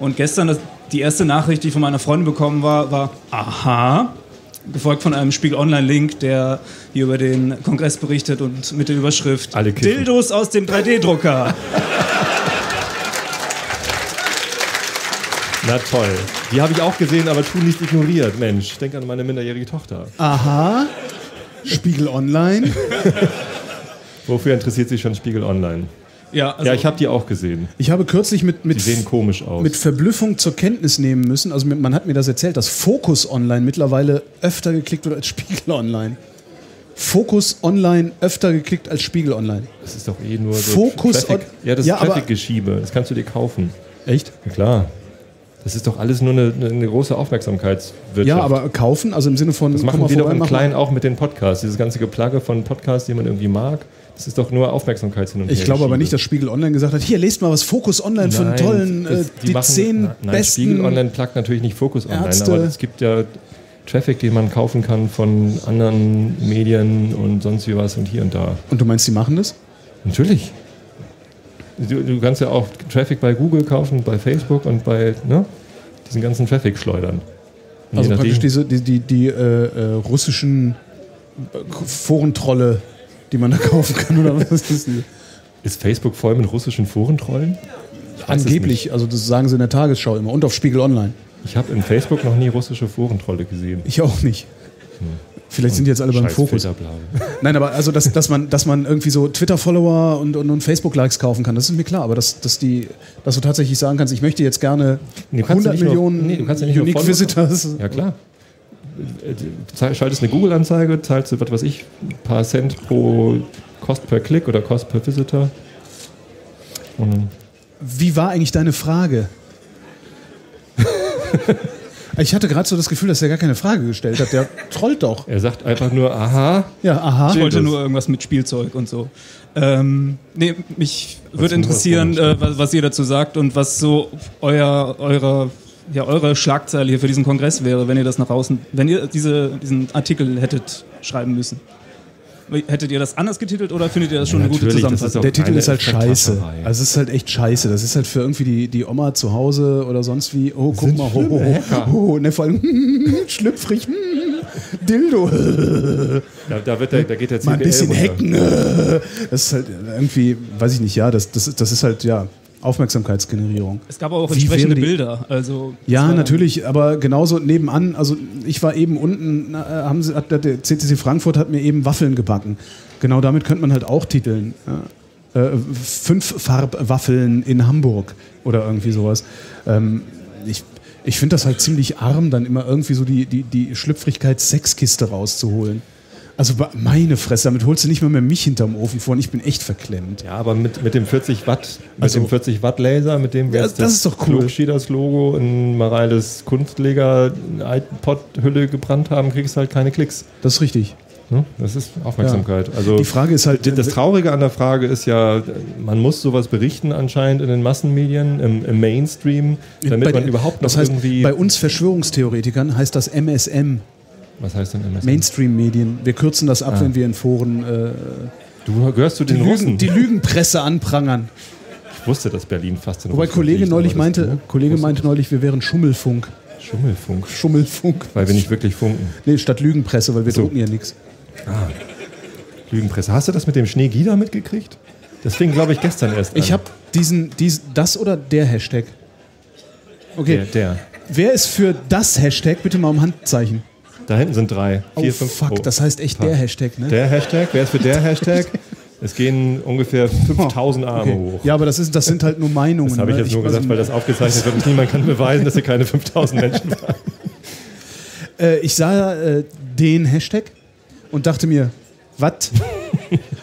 Und gestern, das, die erste Nachricht, die ich von meiner Freundin bekommen war, war Aha, gefolgt von einem Spiegel Online-Link, der hier über den Kongress berichtet und mit der Überschrift. Dildos aus dem 3D-Drucker. Na toll. Die habe ich auch gesehen, aber tunlichst ignoriert. Mensch, denk an meine minderjährige Tochter. Aha. Spiegel Online. Wofür interessiert sich schon Spiegel Online? ja, also Ja, ich habe die auch gesehen. Ich habe kürzlich mit, Die mit, sehen komisch aus. mit Verblüffung zur Kenntnis nehmen müssen, also man hat mir das erzählt, dass Focus Online mittlerweile öfter geklickt wird als Spiegel Online. Focus Online öfter geklickt als Spiegel Online. das ist doch eh nur so Fokus Traffic. Ja, das Ja, ist aber- Traffic-Geschiebe. Das kannst du dir kaufen. Echt? Ja, klar. Das ist doch alles nur eine, eine große Aufmerksamkeitswirtschaft. Ja, aber kaufen, also im Sinne von Das machen wir doch im. Kleinen auch mit den Podcasts. Dieses ganze Geplagge von Podcasts, die man irgendwie mag, das ist doch nur Aufmerksamkeit hin und Ich glaube aber nicht, dass Spiegel Online gesagt hat, hier, lest mal was Focus Online von Nein, tollen, das- äh, die, machen- zehn na- nein, besten... Spiegel Online plagt natürlich nicht Fokus Online, Ärzte. aber es gibt ja Traffic, den man kaufen kann von anderen Medien und sonst wie was und hier und da. Und du meinst, die machen das? Natürlich. Du, du kannst ja auch Traffic bei Google kaufen, bei Facebook und bei ne, diesen ganzen Traffic schleudern. Und Also praktisch diese, die, die, die äh, äh, russischen äh, Forentrolle, die man da kaufen kann, oder was ist das? ist Facebook voll mit russischen Forentrollen? Angeblich, also das sagen sie in der Tagesschau immer und auf Spiegel Online. Ich habe in Facebook noch nie russische Forentrolle gesehen. Ich auch nicht. Vielleicht sind die jetzt alle beim Fokus. Nein, aber also, dass, dass, man, dass man irgendwie so Twitter-Follower und, und, und Facebook-Likes kaufen kann, das ist mir klar. Aber dass, dass, die, dass du tatsächlich sagen kannst, ich möchte jetzt gerne Nee, du kannst ja 100 nicht nur- Millionen nee, du kannst ja nicht Unique Visitors. Ja, klar. Zahl- Schaltest eine Google-Anzeige, zahlst du, was weiß ich, ein paar Cent pro Cost per Klick oder Cost per Visitor. Und Wie war eigentlich deine Frage? ich hatte gerade so das Gefühl, dass er gar keine Frage gestellt hat. Der trollt doch. er sagt einfach nur, aha, Ja, aha. Ich wollte nur irgendwas mit Spielzeug und so. Ähm, nee, mich würde interessieren, was äh, was, was ihr dazu sagt und was so euer, eure, ja, eure Schlagzeile hier für diesen Kongress wäre, wenn ihr das nach außen, wenn ihr diese, diesen Artikel hättet schreiben müssen. Hättet ihr das anders getitelt oder findet ihr das schon eine gute Zusammenfassung? Der Titel ist halt scheiße. Also es ist halt echt scheiße. Das ist halt für irgendwie die, die Oma zu Hause oder sonst wie. Oh, guck mal, ho, ho, ho, ho. Ne, vor allem schlüpfrig, Dildo. Da, da, wird der, da geht der Mal ein CBL bisschen runter. hacken. Das ist halt irgendwie, weiß ich nicht, ja, das, das, das ist halt, ja, Aufmerksamkeitsgenerierung. Es gab auch Wie entsprechende Bilder. Also, Ja, natürlich, aber genauso nebenan, also ich war eben unten, äh, haben sie, hat, der CCC Frankfurt hat mir eben Waffeln gebacken. Genau damit könnte man halt auch titeln. Ja. Äh, fünf Farbwaffeln in Hamburg oder irgendwie sowas. Ähm, ich ich finde das halt ziemlich arm, dann immer irgendwie so die, die, die Schlüpfrigkeits-Sexkiste rauszuholen. Also meine Fresse, damit holst du nicht mal mehr mich hinterm Ofen vor und ich bin echt verklemmt. Ja, aber mit, mit dem 40 Watt, mit Also- dem 40 Watt Laser, mit dem wir Ja, jetzt das ist doch cool. Klogschieders Logo in Mareiles Kunstleger Pott-Hülle gebrannt haben, kriegst du halt keine Klicks. Das ist richtig. Ne? Das ist Aufmerksamkeit. Also Die Frage ist halt, das Traurige an der Frage ist ja, man muss sowas berichten anscheinend in den Massenmedien, im, im Mainstream, damit Bei man überhaupt noch das heißt, irgendwie. Bei uns Verschwörungstheoretikern heißt das MSM, was heißt denn MSN? Mainstream-Medien. Wir kürzen das ab, Ah. wenn wir in Foren äh, Du gehörst zu die, den Lügen, Russen. die Lügenpresse anprangern. ich wusste, dass Berlin fast in Wobei Kollege liegt, neulich das- meinte, ne? Kollege Wusste meinte neulich, wir wären Schummelfunk. Schummelfunk. Schummelfunk. Weil wir nicht wirklich funken. Nee, statt Lügenpresse, weil wir So. drucken ja nichts. Lügenpresse. Hast du das mit dem Schneegida mitgekriegt? Das fing, glaube ich, gestern erst Ich an. habe diesen, dies, das oder der Hashtag. Okay, Der, der. wer ist für das Hashtag? Bitte mal um Handzeichen. Da hinten sind drei. Oh Vier, fünf. fuck, oh. das heißt echt der Hashtag, ne? Der Hashtag. Wer ist für der Hashtag? Es gehen ungefähr 5000 Arme Okay. hoch. Ja, aber das, ist, das sind halt nur Meinungen. Das habe ich ne? jetzt nur also, gesagt, weil das aufgezeichnet wird und niemand kann beweisen, dass hier keine 5000 Menschen waren. äh, ich sah äh, den Hashtag und dachte mir, was?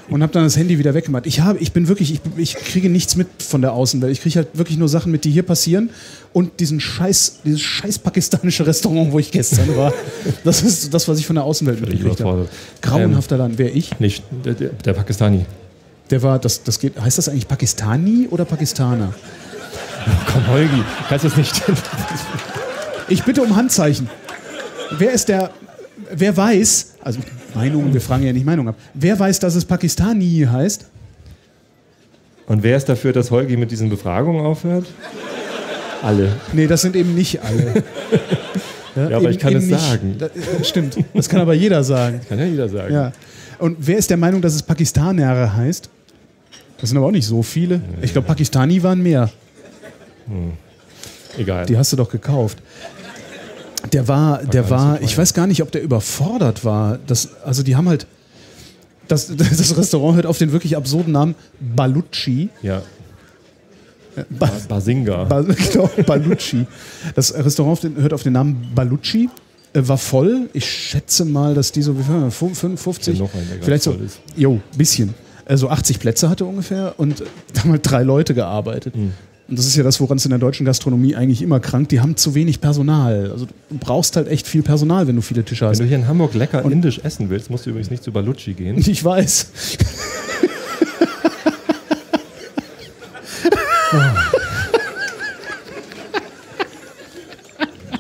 Und habe dann das Handy wieder weggemacht. Ich, habe, ich bin wirklich, ich, ich kriege nichts mit von der Außenwelt. Ich kriege halt wirklich nur Sachen mit, die hier passieren und diesen scheiß, dieses scheiß pakistanische Restaurant, wo ich gestern war. Das ist das, was ich von der Außenwelt mitgekriegt habe. Grauenhafter Land. Wer ich? Nicht der, der, Pakistani. Der war, das, das geht, heißt das eigentlich Pakistani oder Pakistaner? Komm, Holgi, kannst du es nicht. Ich bitte um Handzeichen. Wer ist der, wer weiß, also Meinung, wir fragen ja nicht Meinung ab, wer weiß, dass es Pakistani heißt? Und wer ist dafür, dass Holgi mit diesen Befragungen aufhört? Alle. Nee, das sind eben nicht alle. Ja, aber ich kann es nicht. sagen. Da, äh, stimmt, das kann aber jeder sagen. Kann ja jeder sagen. Ja. Und wer ist der Meinung, dass es Pakistaner heißt? Das sind aber auch nicht so viele. Ich glaube, Pakistani waren mehr. Egal. Die hast du doch gekauft. Der war, der nicht war, so ich weiß gar nicht, ob der überfordert war. Das, also die haben halt, das, das Restaurant hört auf den wirklich absurden Namen Baluchi. ja. Ba, Basinga. Ba, genau, Baluchi. Das Restaurant auf den, hört auf den Namen Baluchi. Äh, War voll. Ich schätze mal, dass die so wie viel, 55, Ja, noch der vielleicht so, jo, bisschen. Also 80 Plätze hatte ungefähr und da haben halt drei Leute gearbeitet. Mhm. Und das ist ja das, woran es in der deutschen Gastronomie eigentlich immer krankt. Die haben zu wenig Personal. Also du brauchst halt echt viel Personal, wenn du viele Tische Wenn hast. du hier in Hamburg lecker indisch essen willst, musst du übrigens nicht zu Baluchi gehen. Ich weiß.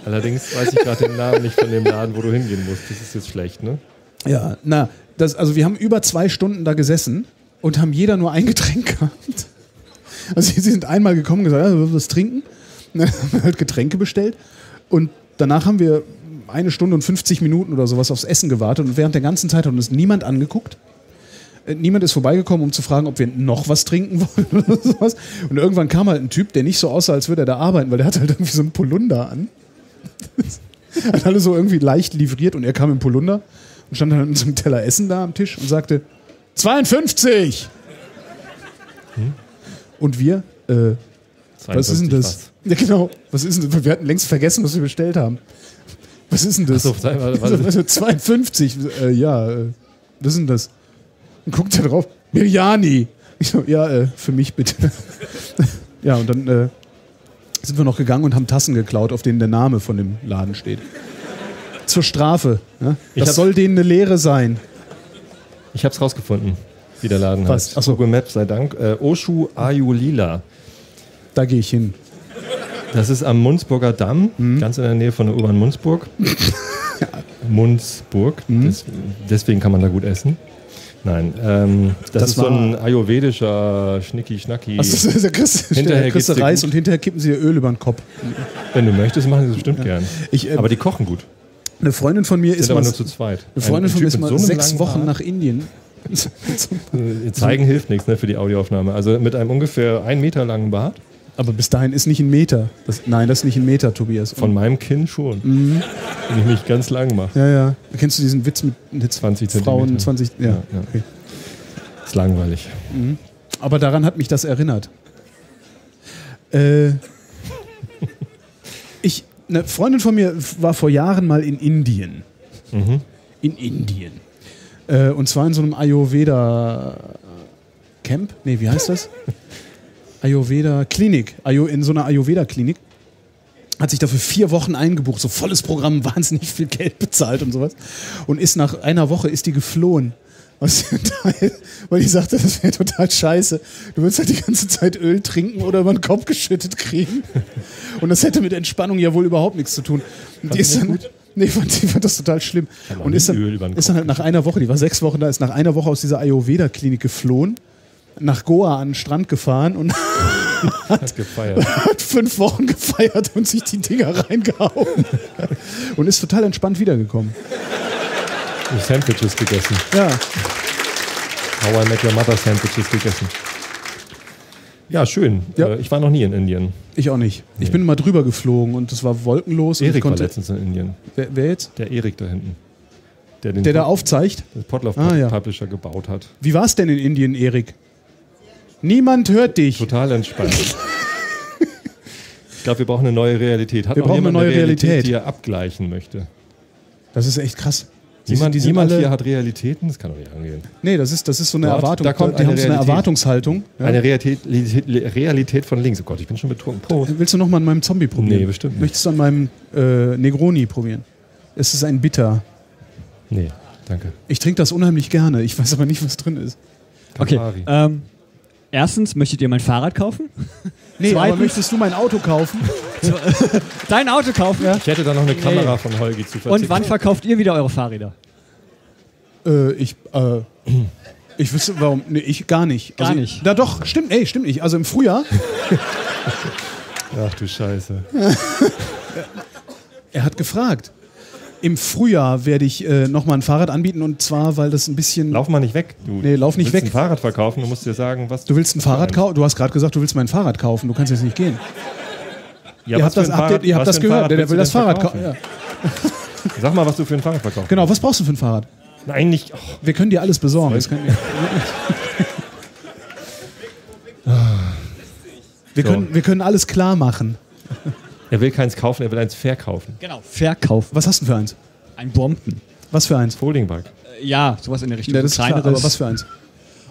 Allerdings weiß ich gerade den Namen nicht von dem Laden, wo du hingehen musst. Das ist jetzt schlecht, ne? Ja, na, das, also wir haben über zwei Stunden da gesessen und haben jeder nur ein Getränk gehabt. Also sie sind einmal gekommen und gesagt, ja, wir was trinken. Dann haben wir halt Getränke bestellt und danach haben wir eine Stunde und 50 Minuten oder sowas aufs Essen gewartet und während der ganzen Zeit hat uns niemand angeguckt. Äh, Niemand ist vorbeigekommen, um zu fragen, ob wir noch was trinken wollen oder sowas. Und irgendwann kam halt ein Typ, der nicht so aussah, als würde er da arbeiten, weil der hatte halt irgendwie so einen Polunder an. Hat alle so irgendwie leicht livriert und er kam im Polunder und stand dann mit so einem Teller Essen da am Tisch und sagte 52! Und wir, äh, was ist denn 52 das? Ja, genau. Was ist denn das? Wir hatten längst vergessen, was wir bestellt haben. Was ist denn das? Ach so, Also, warte. also 52. Äh, ja, äh, was ist denn das? Und guckt er drauf. Biryani. Ich so, ja, äh, für mich bitte. ja, und dann äh, sind wir noch gegangen und haben Tassen geklaut, auf denen der Name von dem Laden steht. Zur Strafe. Ja? Das soll denen eine Lehre sein. Ich hab's rausgefunden, wie der Laden Was? heißt. Ach so. Google Maps sei Dank. Äh, Oshu Ayulila. Da gehe ich hin. Das ist am Munzburger Damm, Mhm. ganz in der Nähe von der U-Bahn Munzburg. Munzburg, Mhm. des, deswegen kann man da gut essen. Nein, ähm, das, Das ist so ein ayurvedischer Schnicki-Schnacki. Also, da kriegst, Hinterher kriegst du Reis gut. und hinterher kippen sie ihr Öl über den Kopf. Wenn du möchtest, machen sie das bestimmt gern. Ich, ähm, Aber die kochen gut. Eine Freundin von mir ist Sind aber mal, nur zu zweit. eine Freundin Ein von mir ist mal so sechs Wochen Bart. nach Indien. Äh, Zeigen hilft nichts ne, für die Audioaufnahme. Also mit einem ungefähr ein Meter langen Bart. Aber bis dahin ist nicht ein Meter. Das, nein, das ist nicht ein Meter, Tobias. Von meinem Kinn schon. Mhm. Wenn ich mich ganz lang mache. ja, ja. Kennst du diesen Witz mit, mit 20 Frauen Zentimeter. 20? Ja. Ja, ja. Okay. Ist langweilig. Aber daran hat mich das erinnert. Äh, ich, eine Freundin von mir war vor Jahren mal in Indien. Mhm. In Indien. Äh, und zwar in so einem Ayurveda Camp. Nee, wie heißt das? Ayurveda Klinik. Ayo, in so einer Ayurveda Klinik. Hat sich dafür vier Wochen eingebucht, so volles Programm, wahnsinnig viel Geld bezahlt und sowas. Und ist nach einer Woche ist die geflohen. Aus dem Teil, weil die sagte, das wäre total scheiße. Du würdest halt die ganze Zeit Öl trinken oder über den Kopf geschüttet kriegen. Und das hätte mit Entspannung ja wohl überhaupt nichts zu tun. Und die ist dann? Nee, fand, die fand das total schlimm. Und ist dann, ist dann halt nach einer Woche, die war sechs Wochen da, ist nach einer Woche aus dieser Ayurveda-Klinik geflohen, nach Goa an den Strand gefahren und Hat gefeiert. hat fünf Wochen gefeiert und sich die Dinger reingehauen. Und ist total entspannt wiedergekommen. Sandwiches gegessen. Ja. How I Met Your Mother Sandwiches gegessen. Ja, schön. Ja. Äh, Ich war noch nie in Indien. Ich auch nicht. Ich bin mal drüber geflogen und es war wolkenlos. Erik war letztens in Indien. wer, wer jetzt? Der Erik da hinten. Der den Der da aufzeigt? den Podlove Ah, ja. Publisher gebaut hat. Wie war es denn in Indien, Erik? Niemand hört dich. Total entspannt. ich glaube, wir brauchen eine neue Realität. Hat Wir brauchen eine neue Realität. die er abgleichen möchte? Das ist echt krass. Niemand, die sind niemand alle- hier hat Realitäten? Das kann doch nicht angehen. Nee, das ist, das ist so eine Dort, Erwartung. da kommt die eine haben so eine Realität. Erwartungshaltung. Ja. Eine Realität, Realität von links. Oh Gott, ich bin schon betrunken. Prost. Willst du noch mal an meinem Zombie probieren? Nee, bestimmt nicht. Möchtest du an meinem äh, Negroni probieren? Es ist ein Bitter. Nee, danke. Ich trinke das unheimlich gerne. Ich weiß aber nicht, was drin ist. Okay. Ähm, erstens, möchtet ihr mein Fahrrad kaufen? Nee, aber Zweitens- möchtest du mein Auto kaufen? Dein Auto kaufen? Ich hätte da noch eine Kamera von Holgi zu verzichten. Und wann verkauft ihr wieder eure Fahrräder? Äh, ich, äh, ich wüsste, warum. Nee, ich gar nicht. Gar also, nicht. Na doch, stimmt, ey, stimmt nicht. Also im Frühjahr, Ach du Scheiße. er hat gefragt. Im Frühjahr werde ich äh, nochmal ein Fahrrad anbieten und zwar, weil das ein bisschen. Lauf mal nicht weg. Du Nee, lauf nicht willst weg. ein Fahrrad verkaufen, du musst dir sagen, was Du willst ein Fahrrad kaufen? Du hast gerade gesagt, du willst mein Fahrrad kaufen. Du kannst jetzt nicht gehen. Ja, ihr habt das, Fahrrad- ihr, habt das gehört. Der, der will das Fahrrad kaufen. Ja. Sag mal, was du für ein Fahrrad verkaufst. Genau, was brauchst du für ein Fahrrad? Nein, nicht. Oh, Wir können dir alles besorgen. Das können wir. Wir, So. können, wir können alles klar machen. er will keins kaufen, er will eins verkaufen. Genau. Verkaufen. Was hast du denn für eins? Ein Brompton. Was für eins? Foldingbike. Äh, Ja, sowas in der Richtung. Ja, das ist klar, aber was für eins?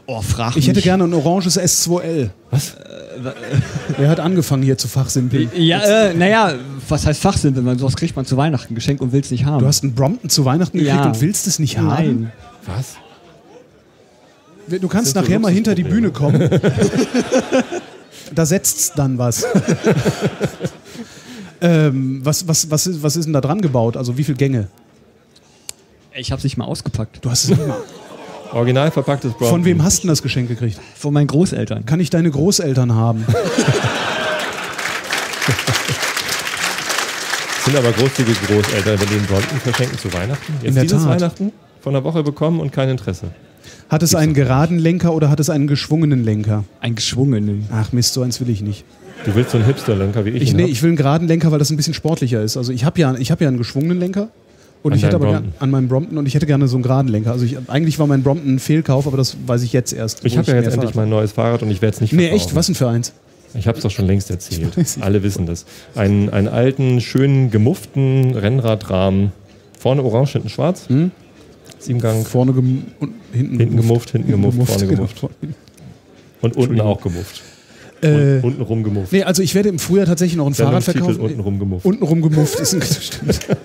Oh, frag Ich hätte mich. gerne ein oranges S2L. Was? Er hat angefangen hier zu fachsimpeln. Ja, äh, naja, was heißt Fachsinn, wenn man sowas kriegt man zu Weihnachten geschenkt und will es nicht haben? Du hast einen Brompton zu Weihnachten gekriegt Ja. und willst es nicht haben? Nein. Was? Du kannst nachher mal hinter die Bühne kommen. da setzt's dann was. ähm, was, was, was, ist, was ist denn da dran gebaut? Also wie viele Gänge? Ich hab's nicht mal ausgepackt. Du hast es nicht mal. Original verpacktes Brown. Von wem hast du denn das Geschenk gekriegt? Von meinen Großeltern. Kann ich deine Großeltern haben? Sind aber großzügige Großeltern, wenn die einen Brompton verschenken zu Weihnachten. Jetzt der dieses Tat. Weihnachten von der Woche bekommen und kein Interesse. Hat es einen geraden Lenker oder hat es einen geschwungenen Lenker? Ein geschwungenen. Ach Mist, so eins will ich nicht. Du willst so einen Hipster-Lenker wie ich, Ich, nee, hab? ich will einen geraden Lenker, weil das ein bisschen sportlicher ist. Also ich habe ja, ich hab ja einen geschwungenen Lenker. Und An ich hätte aber gern, an meinem Brompton und ich hätte gerne so einen geraden Lenker. Also ich, eigentlich war mein Brompton ein Fehlkauf, aber das weiß ich jetzt erst. Ich habe ja jetzt endlich Fahrrad- mein neues Fahrrad und ich werde es nicht Nee, verkaufen. echt? Was denn für eins? Ich habe es doch schon längst erzählt. Alle wissen das. Einen, einen alten, schönen, gemufften Rennradrahmen. Vorne orange, hinten schwarz. Hm? Siebengang. Vorne gem und hinten, Hinten gemufft, hinten gemufft, vorne genau. gemufft. Und unten auch gemufft. Äh, unten rum gemufft. nee, also ich werde im Frühjahr tatsächlich noch ein Fahrrad verkaufen. unten rum gemufft. Unten rum gemufft ist ein stimmt.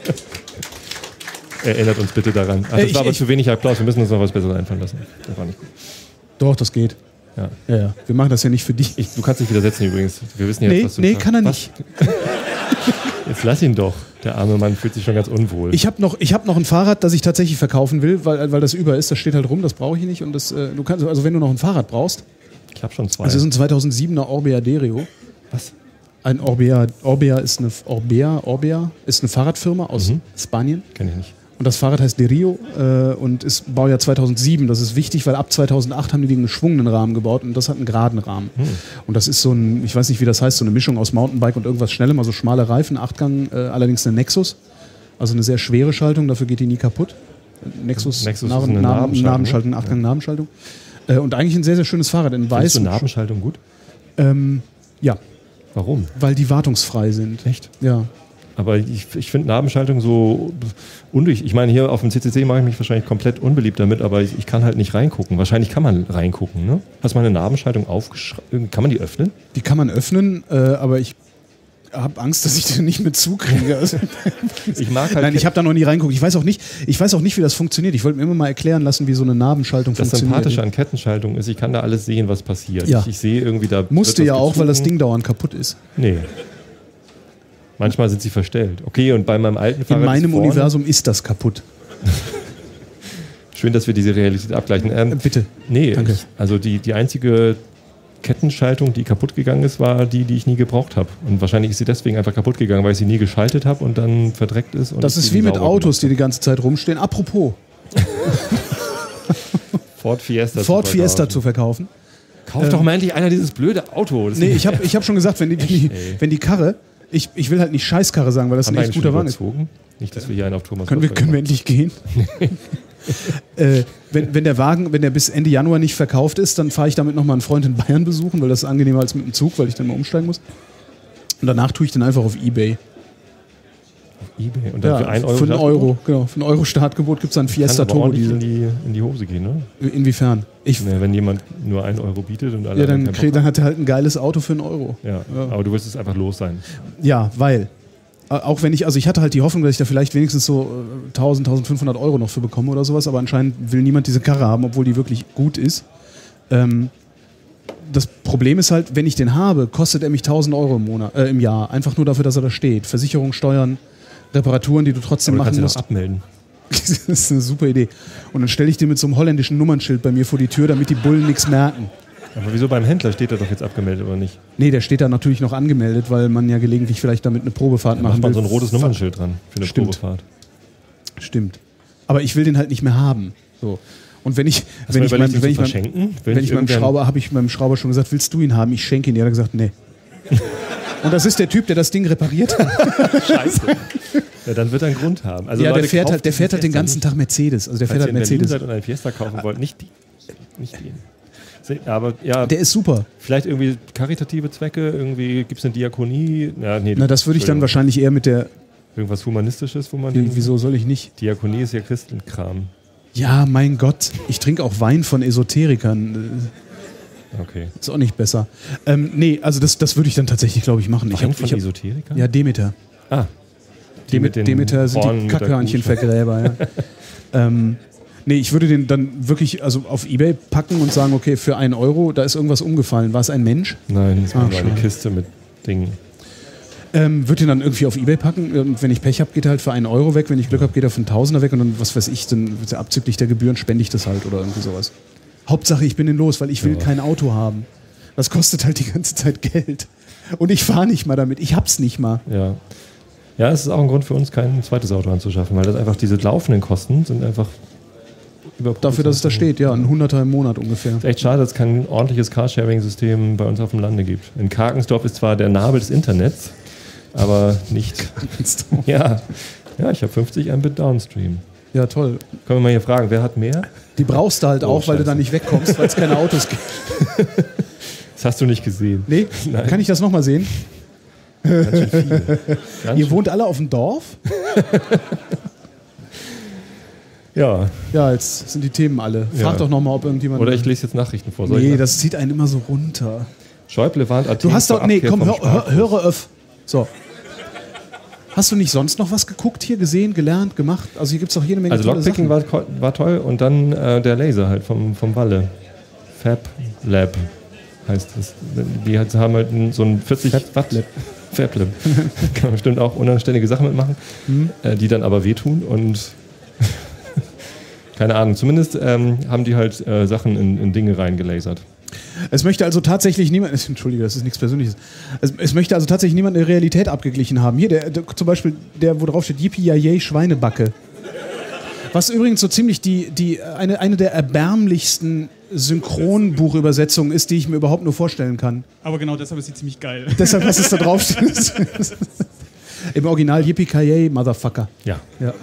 Erinnert uns bitte daran. Ach, Äh, das ich- war aber ich- zu wenig Applaus. Wir müssen uns noch was Besseres einfallen lassen. Das war nicht gut. Doch, das geht. Ja. Ja, ja. Wir machen das ja nicht für dich. Ich, du kannst dich widersetzen übrigens. Wir wissen jetzt, Nee, was du nee, sagst. kann er Was? nicht. Jetzt lass ihn doch. Der arme Mann fühlt sich schon ganz unwohl. Ich habe noch, ich hab noch ein Fahrrad, das ich tatsächlich verkaufen will, weil, weil das über ist. Das steht halt rum, das brauche ich nicht. Und das, äh, du kannst, also wenn du noch ein Fahrrad brauchst, Ich habe schon zwei. also es ist ein 2007er Orbea Derio. was? Ein Orbea, Orbea ist eine Orbea, Orbea ist eine Fahrradfirma aus Mhm. Spanien. Kenn ich nicht. Und das Fahrrad heißt Derio äh, und ist Baujahr 2007. Das ist wichtig, weil ab 2008 haben die den geschwungenen Rahmen gebaut und das hat einen geraden Rahmen. Und das ist so ein, ich weiß nicht, wie das heißt, so eine Mischung aus Mountainbike und irgendwas Schnellem, also schmale Reifen, Achtgang, äh, allerdings eine Nexus. Also eine sehr schwere Schaltung, dafür geht die nie kaputt. Nexus, Nexus ist Narben- eine Narben- Nabenschaltung, Nabenschaltung, Achtgang, Nabenschaltung. Äh, und eigentlich ein sehr, sehr schönes Fahrrad in weiß. du und- Nabenschaltung gut? Ähm, ja, Warum? weil die wartungsfrei sind. Echt? Ja. Aber ich, ich finde Nabenschaltung so undurch. Ich meine, hier auf dem CCC mache ich mich wahrscheinlich komplett unbeliebt damit, aber ich, ich kann halt nicht reingucken. Wahrscheinlich kann man reingucken, ne? Hast du mal eine Nabenschaltung aufgeschrieben? Kann man die öffnen? Die kann man öffnen, äh, aber ich habe Angst, dass ich die nicht mit zukriege. Also, Ich mag halt Nein, ich habe da noch nie reingeguckt. Ich weiß auch nicht, ich weiß auch nicht, wie das funktioniert. Ich wollte mir immer mal erklären lassen, wie so eine Nabenschaltung das funktioniert. Sympathische an Kettenschaltung ist, ich kann da alles sehen, was passiert. Ja. Ich, ich sehe irgendwie da. Musste ja auch, weil das. Ding dauernd kaputt ist. Nee. Manchmal sind sie verstellt. Okay, und bei meinem alten Fahrrad. In meinem vorne- Universum ist das kaputt. Schön, dass wir diese Realität abgleichen. Ähm, Äh, bitte. Nee, Danke. Ich, also die, die einzige Kettenschaltung, die kaputt gegangen ist, war die, die ich nie gebraucht habe. Und wahrscheinlich ist sie deswegen einfach kaputt gegangen, weil ich sie nie geschaltet habe und dann verdreckt ist. Das ist wie mit Autos, die die ganze Zeit rumstehen. Apropos. Ford Fiesta. Ford zu Fiesta verkaufen. zu verkaufen. Kauf doch mal endlich einer dieses blöde Auto. Das Nee, ich habe ich hab schon gesagt, wenn die, die, wenn die Karre, ich, ich will halt nicht Scheißkarre sagen, weil das haben ein echt guter Wagen ist. Nicht, dass wir hier einen auf Thomas Können wir, können wir endlich gehen? äh, wenn, wenn der Wagen, wenn der bis Ende Januar nicht verkauft ist, dann fahre ich damit nochmal einen Freund in Bayern besuchen, weil das ist angenehmer als mit dem Zug, weil ich dann mal umsteigen muss. Und danach tue ich den einfach auf Ebay. eBay. Und dann für einen Euro. Für einen? Euro, genau. Für einen Euro Startgebot gibt es dann Fiesta Turbo ordentlich in Diesel. die, in die Hose gehen, ne? Inwiefern? Ich, Ja, wenn jemand nur einen Euro bietet und alle ja, dann, krieg, dann hat er halt ein geiles Auto für einen Euro. haben. ja. aber du willst es einfach los sein. Ja, weil. äh, Auch wenn ich, also ich hatte halt die Hoffnung, dass ich da vielleicht wenigstens so äh, 1000, 1500 Euro noch für bekomme oder sowas, aber anscheinend will niemand diese Karre haben, obwohl die wirklich gut ist. Ähm, das Problem ist halt, wenn ich den habe, kostet er mich 1000 Euro im, Monat, äh, im Jahr. Einfach nur dafür, dass er da steht. Versicherung, Steuern, Reparaturen, die du trotzdem Aber du machen musst. doch abmelden. das ist eine super Idee. Und dann stelle ich den mit so einem holländischen Nummernschild bei mir vor die Tür, damit die Bullen nichts merken. Aber wieso beim Händler steht er doch jetzt abgemeldet oder nicht? Nee, der steht da natürlich noch angemeldet, weil man ja gelegentlich vielleicht damit eine Probefahrt Da machen macht man will. so ein rotes Nummernschild dran für eine Stimmt. Probefahrt. Stimmt. Aber ich will den halt nicht mehr haben. So. Und wenn ich, Hast wenn ich, ihn wenn ich, meinem, verschenken? wenn ich meinem Schrauber, habe ich meinem Schrauber schon gesagt, willst du ihn haben? Ich schenke ihn. Der hat gesagt, nee. Und das ist der Typ, der das Ding repariert hat. Scheiße. Ja, dann wird er einen Grund haben. Also ja, der Leute, fährt kauft halt, der fährt halt den ganzen nicht. Tag Mercedes. Also der Falls fährt ihr halt Mercedes. seid und einen Fiesta kaufen wollt, nicht die. Nicht den. Aber ja, Der ist super. vielleicht irgendwie karitative Zwecke, irgendwie gibt es eine Diakonie. Ja, nee, Na, das würde ich dann wahrscheinlich eher mit der. Irgendwas Humanistisches, wo man. Wieso soll ich nicht? Diakonie ist ja Christenkram. Ja, mein Gott. Ich trinke auch Wein von Esoterikern. Okay. Ist auch nicht besser. Ähm, nee, also das, das würde ich dann tatsächlich, glaube ich, machen. Ich hab, von ich hab, Esoterikern? ja, Demeter. Ah. Die Demet, mit den Demeter sind Hornen die Kackhörnchenvergräber, ja. ähm, nee, ich würde den dann wirklich also auf Ebay packen und sagen, okay, für einen Euro, da ist irgendwas umgefallen. War es ein Mensch? Nein, Ah, war eine schade. Kiste mit Dingen. Ähm, würde den dann irgendwie auf Ebay packen und wenn ich Pech habe, geht er halt für einen Euro weg. Wenn ich Glück habe, geht er für einen Tausender weg und dann, was weiß ich, dann wird abzüglich der Gebühren spende ich das halt oder irgendwie sowas. Hauptsache, ich bin den los, weil ich will Ja. kein Auto haben. Das kostet halt die ganze Zeit Geld. Und ich fahre nicht mal damit. Ich hab's nicht mal. Ja. Ja, es ist auch ein Grund für uns, kein zweites Auto anzuschaffen, weil das einfach diese laufenden Kosten sind einfach. Dafür, dass es da steht, ja, ein Hunderter im Monat ungefähr. ist echt schade, dass es kein ordentliches Carsharing-System bei uns auf dem Lande gibt. In Karkensdorf ist zwar der Nabel des Internets, aber nicht. Ja, ja ich habe 50 Mbit Downstream. Ja, toll. Können wir mal hier fragen, wer hat mehr? Die brauchst du halt Oh, auch, weil du scheiße. da nicht wegkommst, weil es keine Autos gibt. Das hast du nicht gesehen. Nee, Nein. kann ich das nochmal sehen? Ganz schön viele. Ganz Ihr wohnt alle auf dem Dorf? Ja, Ja, jetzt sind die Themen alle. Frag Ja. doch nochmal, ob irgendjemand. oder ich lese jetzt Nachrichten vor. Soll Nee, das zieht einen immer so runter. Schäuble warnt Athen Du hast doch. Nee, komm, hör, hör, höre auf. So. Hast du nicht sonst noch was geguckt hier, gesehen, gelernt, gemacht? Also hier gibt es doch jede Menge Also Lockpicking war, war toll und dann äh, der Laser halt vom, vom Walle. Fab Lab heißt das. Die hat- haben halt so ein 40 Watt Lab. Fab Lab. Kann man bestimmt auch unanständige Sachen mitmachen, Mhm. äh, die dann aber wehtun und keine Ahnung. Zumindest ähm, haben die halt äh, Sachen in, in Dinge reingelasert. Es möchte also tatsächlich niemand, entschuldige, das ist nichts Persönliches. Es, es möchte also tatsächlich niemand eine Realität abgeglichen haben. Hier, der, der, zum Beispiel der, wo drauf steht, Yippie Yay Schweinebacke. Was übrigens so ziemlich die, die, eine, eine der erbärmlichsten Synchronbuchübersetzungen ist, die ich mir überhaupt nur vorstellen kann. Aber genau deshalb ist sie ziemlich geil. Deshalb, was es da drauf steht. Im Original Yippie Yay Motherfucker. Ja. Ja.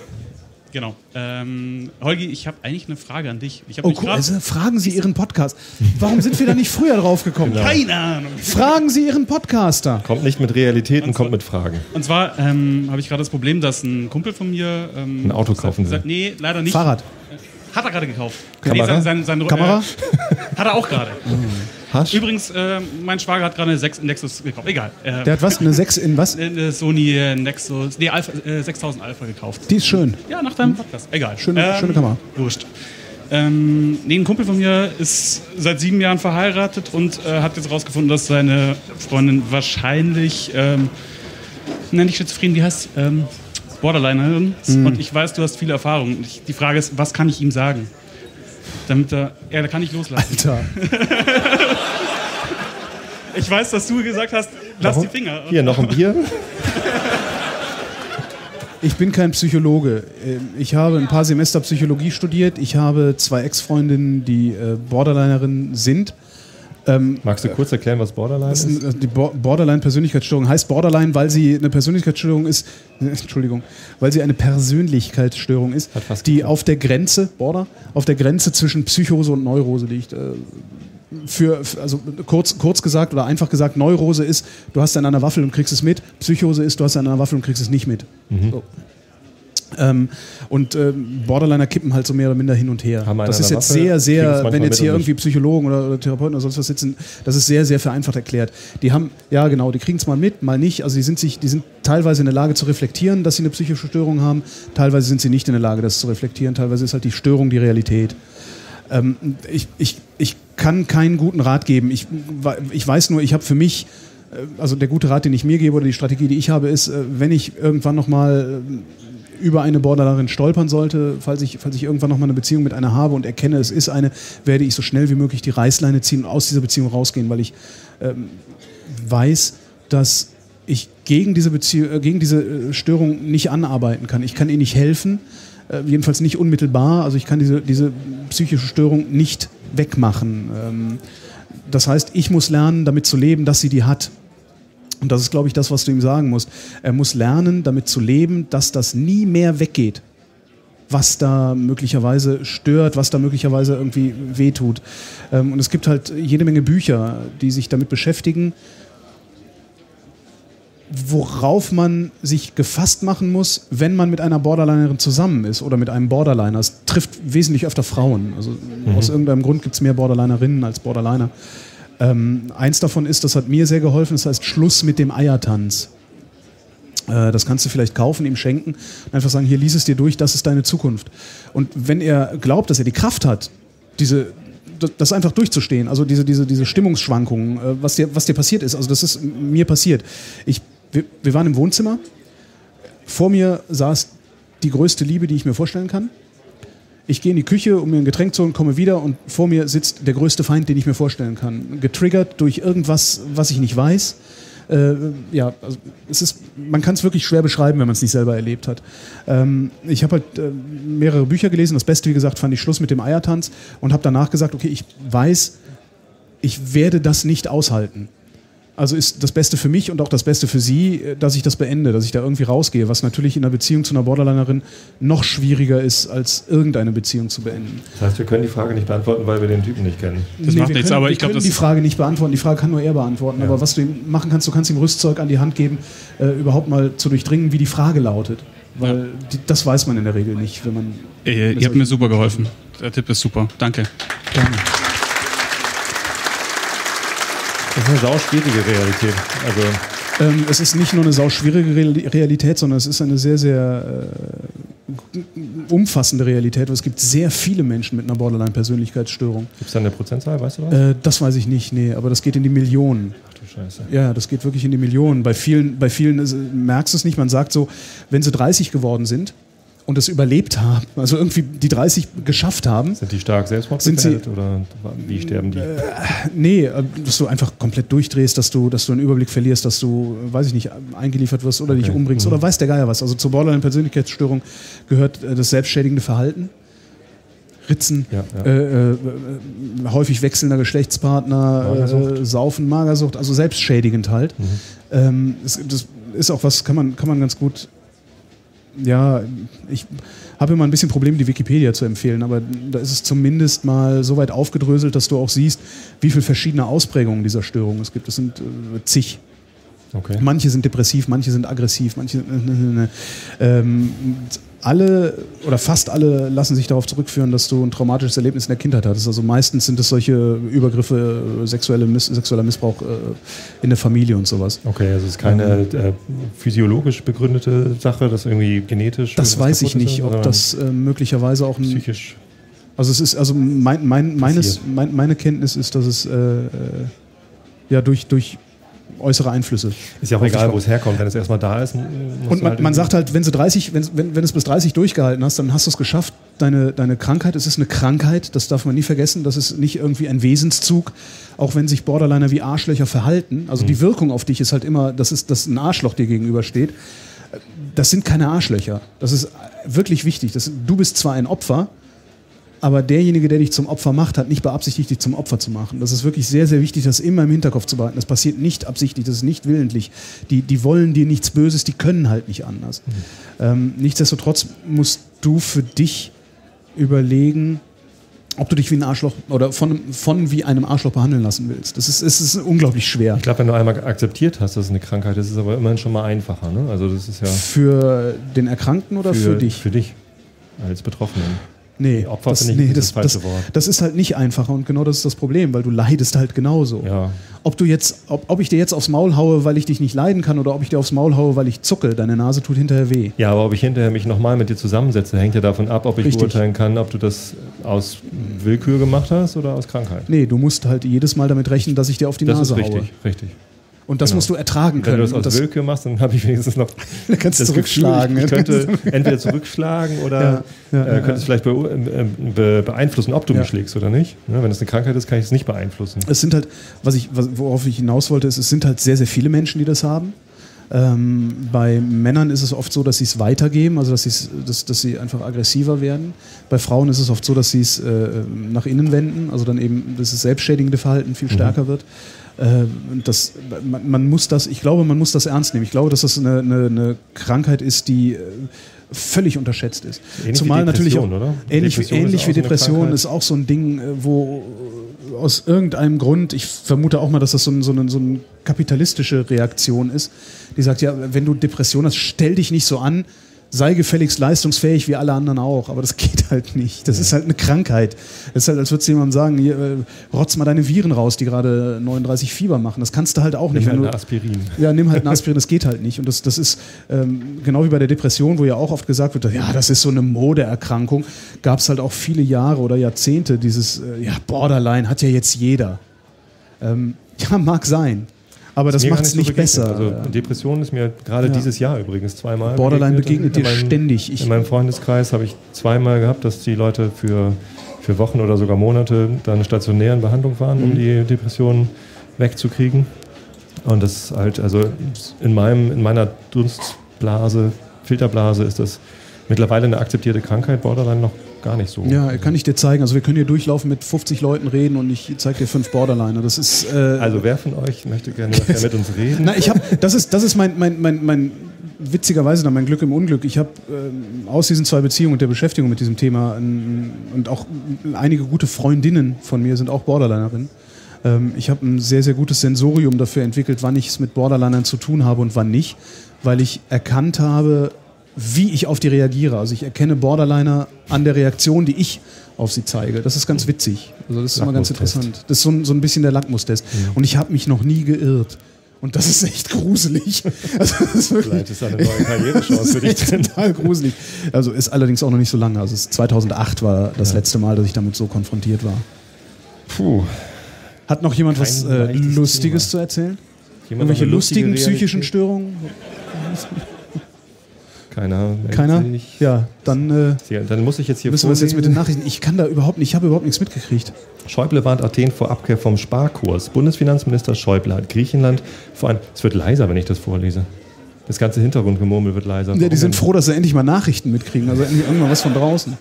Genau. Ähm, Holgi, ich habe eigentlich eine Frage an dich. Ich habe Oh, cool. Also, fragen Sie Ihren Podcast. Warum sind wir da nicht früher drauf gekommen? Genau. Keine Ahnung. Fragen Sie Ihren Podcaster. Kommt nicht mit Realitäten, kommt mit Fragen. Und zwar ähm, habe ich gerade das Problem, dass ein Kumpel von mir. Ähm, Ein Auto kaufen will. sagt, Nee, leider nicht. Fahrrad. Hat er gerade gekauft. Kamera? Nee, sein, sein, sein, Kamera? Äh, hat er auch gerade. Hasch? Übrigens, äh, mein Schwager hat gerade eine 6 Nexus gekauft. Egal. Äh, Der hat was? Eine 6 in was? eine Sony äh, Nexus. Nee, Alpha, äh, 6000 Alpha gekauft. Die ist schön. Ja, nach deinem Podcast. Egal. Schöne- schöne Kamera. Wurscht. Ähm, nee, ein Kumpel von mir ist seit sieben Jahren verheiratet und äh, hat jetzt rausgefunden, dass seine Freundin wahrscheinlich, ähm, na nicht schizophren, die heißt ähm, Borderlinerin. Hm. Und ich weiß, du hast viele Erfahrungen. Ich, die Frage ist, was kann ich ihm sagen? Damit er, ja, da kann ich loslassen. Alter. Ich weiß, dass du gesagt hast, lass die Finger. Hier noch ein Bier. Ich bin kein Psychologe. Ähm, Ich habe ein paar Semester Psychologie studiert. Ich habe zwei Ex-Freundinnen, die äh, Borderlinerinnen sind. Magst du kurz erklären, was Borderline ist? ist ein- die Bo- Borderline-Persönlichkeitsstörung heißt Borderline, weil sie eine Persönlichkeitsstörung ist. Entschuldigung, weil sie eine Persönlichkeitsstörung ist, die geklappt. auf der Grenze, Border, auf der Grenze zwischen Psychose und Neurose liegt. Äh, Für, für- also kurz, kurz gesagt oder einfach gesagt, Neurose ist, du hast an einer Waffel und kriegst es mit. Psychose ist, du hast an einer Waffel und kriegst es nicht mit. Mhm. So. Ähm, und ähm, Borderliner kippen halt so mehr oder minder hin und her. Das ist jetzt Waffe, sehr, sehr, wenn jetzt hier irgendwie Psychologen oder, oder Therapeuten oder sonst was sitzen, das ist sehr, sehr vereinfacht erklärt. Die haben, ja genau, die kriegen es mal mit, mal nicht. Also die sind sich, die sind teilweise in der Lage zu reflektieren, dass sie eine psychische Störung haben, teilweise sind sie nicht in der Lage, das zu reflektieren, teilweise ist halt die Störung die Realität. Ähm, ich, ich, ich kann keinen guten Rat geben. Ich, ich weiß nur, ich habe für mich, äh, also der gute Rat, den ich mir gebe oder die Strategie, die ich habe, ist, äh, wenn ich irgendwann nochmal über eine Borderlinerin stolpern sollte, falls ich, falls ich irgendwann nochmal eine Beziehung mit einer habe und erkenne, es ist eine, werde ich so schnell wie möglich die Reißleine ziehen und aus dieser Beziehung rausgehen, weil ich ähm, weiß, dass ich gegen diese, Beziehung, äh, gegen diese äh, Störung nicht anarbeiten kann. Ich kann ihr nicht helfen, äh, jedenfalls nicht unmittelbar. Also ich kann diese, diese psychische Störung nicht wegmachen. Ähm, das heißt, ich muss lernen, damit zu leben, dass sie die hat. Und das ist, glaube ich, das, was du ihm sagen musst. Er muss lernen, damit zu leben, dass das nie mehr weggeht, was da möglicherweise stört, was da möglicherweise irgendwie wehtut. Ähm, und es gibt halt jede Menge Bücher, die sich damit beschäftigen, worauf man sich gefasst machen muss, wenn man mit einer Borderlinerin zusammen ist oder mit einem Borderliner. Es trifft wesentlich öfter Frauen. Also mhm. aus irgendeinem Grund gibt es mehr Borderlinerinnen als Borderliner. Ähm, eins davon ist, das hat mir sehr geholfen, das heißt Schluss mit dem Eiertanz. Äh, das kannst du vielleicht kaufen, ihm schenken und einfach sagen, hier lies es dir durch, das ist deine Zukunft. Und wenn er glaubt, dass er die Kraft hat, diese, das einfach durchzustehen, also diese, diese, diese Stimmungsschwankungen, äh, was, dir, was dir passiert ist, also das ist mir passiert. Ich, wir, wir waren im Wohnzimmer, vor mir saß die größte Liebe, die ich mir vorstellen kann. Ich gehe in die Küche, um mir ein Getränk zu holen, komme wieder und vor mir sitzt der größte Feind, den ich mir vorstellen kann. Getriggert durch irgendwas, was ich nicht weiß. Äh, ja, also es ist, man kann es wirklich schwer beschreiben, wenn man es nicht selber erlebt hat. Ähm, ich habe halt äh, mehrere Bücher gelesen. Das Beste, wie gesagt, fand ich Schluss mit dem Eiertanz und habe danach gesagt, okay, ich weiß, ich werde das nicht aushalten. Also ist das Beste für mich und auch das Beste für sie, äh, dass ich das beende, dass ich da irgendwie rausgehe, was natürlich in einer Beziehung zu einer Borderlinerin noch schwieriger ist, als irgendeine Beziehung zu beenden. Das heißt, wir können die Frage nicht beantworten, weil wir den Typen nicht kennen. Das Nee, macht nichts, können, aber ich glaube, das die Frage nicht beantworten. Die Frage kann nur er beantworten. Aber was du ihm machen kannst, du kannst ihm Rüstzeug an die Hand geben, äh, überhaupt mal zu durchdringen, wie die Frage lautet. Weil die, das weiß man in der Regel nicht, wenn man. Ihr habt mir super geholfen. Der Tipp ist super. Danke. Gerne. Das ist eine sauschwierige Realität. Also Ähm, es ist nicht nur eine sauschwierige Real- Realität, sondern es ist eine sehr, sehr äh, umfassende Realität. weil Es gibt sehr viele Menschen mit einer Borderline-Persönlichkeitsstörung. gibt es da eine Prozentzahl, weißt du was? Äh, das weiß ich nicht, nee, aber das geht in die Millionen. Ach du Scheiße. Ja, das geht wirklich in die Millionen. Bei vielen, bei vielen ist, merkst du es nicht. Man sagt so, wenn sie 30 geworden sind und es überlebt haben, also irgendwie die 30 geschafft haben, Sind die stark selbstmordgefährdet oder wie sterben die? nee, äh, dass du einfach komplett durchdrehst, dass du, dass du einen Überblick verlierst, dass du, äh, weiß ich nicht, eingeliefert wirst oder dich Okay. umbringst Mhm. oder weiß der Geier was. Also zur Borderline-Persönlichkeitsstörung gehört äh, das selbstschädigende Verhalten. Ritzen, Ja, ja. Äh, äh, äh, häufig wechselnder Geschlechtspartner, Magersucht. äh, Saufen, Magersucht, also selbstschädigend halt. Mhm. Ähm, das, das ist auch was, kann man, kann man ganz gut. Ja, ich habe immer ein bisschen Probleme, die Wikipedia zu empfehlen, aber da ist es zumindest mal so weit aufgedröselt, dass du auch siehst, wie viele verschiedene Ausprägungen dieser Störung es gibt. Es sind äh, zig. Okay. Manche sind depressiv, manche sind aggressiv, manche. Ähm, alle oder fast alle lassen sich darauf zurückführen, dass du ein traumatisches Erlebnis in der Kindheit hattest. Also meistens sind es solche Übergriffe, äh, sexuelle Miss sexueller Missbrauch äh, in der Familie und sowas. Okay, also es ist keine äh, physiologisch begründete Sache, das irgendwie genetisch. Das weiß ich kaputt ist, nicht, ob das äh, möglicherweise auch ein. psychisch. Also es ist, also mein, mein, meines, mein, meine Kenntnis ist, dass es äh, äh, ja durch, durch äußere Einflüsse. Ist ja auch egal, wo es herkommt, wenn es erstmal da ist. Und man, halt man sagt halt, wenn, sie 30, wenn, wenn, wenn es bis 30 durchgehalten hast, dann hast du es geschafft. Deine, deine Krankheit, es ist eine Krankheit, das darf man nie vergessen. Das ist nicht irgendwie ein Wesenszug, auch wenn sich Borderliner wie Arschlöcher verhalten. Also die Wirkung auf dich ist halt immer, das ist, dass ein Arschloch dir gegenübersteht. Das sind keine Arschlöcher. Das ist wirklich wichtig. Das, du bist zwar ein Opfer, aber derjenige, der dich zum Opfer macht, hat nicht beabsichtigt, dich zum Opfer zu machen. Das ist wirklich sehr, sehr wichtig, das immer im Hinterkopf zu behalten. Das passiert nicht absichtlich, das ist nicht willentlich. Die, die wollen dir nichts Böses, die können halt nicht anders. Ähm, nichtsdestotrotz musst du für dich überlegen, ob du dich wie ein Arschloch oder von, von wie einem Arschloch behandeln lassen willst. Das ist, es ist unglaublich schwer. Ich glaube, wenn du einmal akzeptiert hast, dass es eine Krankheit ist, ist es aber immerhin schon mal einfacher. Ne? Also das ist ja Für den Erkrankten oder für, dich? Für dich als Betroffenen. Nee, Opfer das, finde ich nee, ist das, das das, Wort. das ist halt nicht einfacher und genau das ist das Problem, weil du leidest halt genauso. Ja. Ob du jetzt, ob, ob ich dir jetzt aufs Maul haue, weil ich dich nicht leiden kann oder ob ich dir aufs Maul haue, weil ich zucke, deine Nase tut hinterher weh. Ja, aber ob ich hinterher mich nochmal mit dir zusammensetze, hängt ja davon ab, ob ich Richtig. beurteilen kann, ob du das aus Willkür gemacht hast oder aus Krankheit. Nee, du musst halt jedes Mal damit rechnen, dass ich dir auf die Das Nase ist richtig, haue. richtig. Und das Genau. musst du ertragen Wenn können. du das aus das, Willkür machst, dann habe ich wenigstens noch dann kannst du das Gefühl, zurückschlagen. ich, ich könnte entweder zurückschlagen oder Ja, ja, äh, ja, könnte es vielleicht be äh, be beeinflussen, ob du Ja. mich schlägst oder nicht. Ne, wenn es eine Krankheit ist, kann ich es nicht beeinflussen. es sind halt, was ich, worauf ich hinaus wollte, ist, es sind halt sehr, sehr viele Menschen, die das haben. Ähm, bei Männern ist es oft so, dass sie es weitergeben, also dass, dass, dass sie einfach aggressiver werden. Bei Frauen ist es oft so, dass sie es äh, nach innen wenden, also dann eben, dass das selbstschädigende Verhalten viel stärker wird. Äh, das, man, man muss das, ich glaube, man muss das ernst nehmen. Ich glaube, dass das eine, eine, eine Krankheit ist, die äh, völlig unterschätzt ist. Ähnlich wie Zumal natürlich auch, oder? ähnlich, Depression ähnlich wie Depression ist auch so ein Ding, äh, wo aus irgendeinem Grund, ich vermute auch mal, dass das so, ein, so, eine, so eine kapitalistische Reaktion ist, die sagt, ja, wenn du Depression hast, stell dich nicht so an, sei gefälligst leistungsfähig wie alle anderen auch. Aber das geht halt nicht. Das ist halt eine Krankheit. Das ist halt, als würdest du jemandem sagen, hier, äh, rotz mal deine Viren raus, die gerade 39 Fieber machen. Das kannst du halt auch Nimm nicht. halt wenn eine du, Aspirin. ja, nimm halt ein Aspirin, das geht halt nicht. Und das, das ist ähm, genau wie bei der Depression, wo ja auch oft gesagt wird, ja, das ist so eine Modeerkrankung, gab es halt auch viele Jahre oder Jahrzehnte dieses, äh, ja, Borderline hat ja jetzt jeder. Ähm, ja, mag sein. Aber das macht es so nicht begegnet. besser. Also Depression ist mir gerade Ja. dieses Jahr übrigens zweimal Borderline begegnet. begegnet dir ständig. Ich- in meinem Freundeskreis habe ich zweimal gehabt, dass die Leute für, für Wochen oder sogar Monate dann stationär in Behandlung waren, Mhm. um die Depressionen wegzukriegen. Und das ist halt, also in, meinem, in meiner Dunstblase, Filterblase ist das mittlerweile eine akzeptierte Krankheit, Borderline noch gar nicht so. ja, kann ich dir zeigen. Also wir können hier durchlaufen, mit 50 Leuten reden und ich zeige dir fünf Borderliner. Das ist äh, Also wer von euch möchte gerne mit uns reden? Na, ich habe, das ist, das ist mein, mein, mein, mein witzigerweise dann mein Glück im Unglück. Ich habe ähm, aus diesen zwei Beziehungen und der Beschäftigung mit diesem Thema ähm, und auch einige gute Freundinnen von mir sind auch Borderlinerinnen. Ähm, ich habe ein sehr, sehr gutes Sensorium dafür entwickelt, wann ich es mit Borderlinern zu tun habe und wann nicht, weil ich erkannt habe, wie ich auf die reagiere. Also ich erkenne Borderliner an der Reaktion, die ich auf sie zeige. Das ist ganz witzig. Also das ist immer ganz interessant. Das ist so ein, so ein bisschen der Lackmustest. Und ich habe mich noch nie geirrt. Und das ist echt gruselig. Also das ist wirklich, Vielleicht ist da eine neue Karrierechance das für dich drin. total gruselig. Also ist allerdings auch noch nicht so lange. Also es ist 2008 war das letzte Mal, dass ich damit so konfrontiert war. Puh. Hat noch jemand was Kein äh, leichtes Lustiges Thema. zu erzählen? Jemand Irgendwelche lustigen psychischen Realität? Störungen? Keiner. Keiner? sich. Ja, dann äh, Dann muss ich jetzt hier müssen wir es jetzt mit den. Nachrichten. Ich kann da überhaupt nicht, ich habe überhaupt nichts mitgekriegt. Schäuble warnt Athen vor Abkehr vom Sparkurs. Bundesfinanzminister Schäuble hat Griechenland vor allem. Es wird leiser, wenn ich das vorlese. Das ganze Hintergrundgemurmel wird leiser. Ja, die sind froh, dass sie endlich mal Nachrichten mitkriegen. Also endlich irgendwann was von draußen.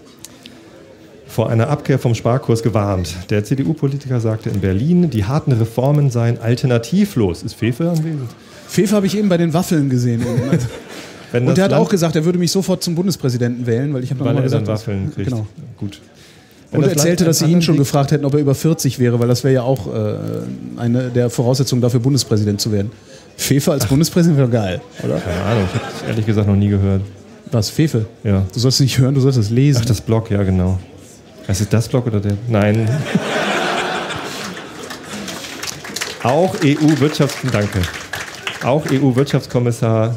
vor einer Abkehr vom Sparkurs gewarnt. Der CDU-Politiker sagte in Berlin, die harten Reformen seien alternativlos. Ist Fefe anwesend? Fefe habe ich eben bei den Waffeln gesehen. Wenn Und der hat auch gesagt, er würde mich sofort zum Bundespräsidenten wählen, weil ich habe nochmal dann gesagt, dass- Waffeln kriegt. Genau. Gut. Wenn Und das erzählte, dass sie ihn schon gefragt hätten, ob er über 40 wäre, weil das wäre ja auch äh, eine der Voraussetzungen dafür, Bundespräsident zu werden. Fefe als Bundespräsident wäre geil, oder? Keine Ahnung, ich habe es ehrlich gesagt noch nie gehört. Was, Fefe? Ja. Du sollst es nicht hören, du sollst es lesen. Ach, das Blog, ja, genau. Ist es das Blog oder der? Nein. Auch EU-Wirtschafts... Danke. Auch EU-Wirtschaftskommissar...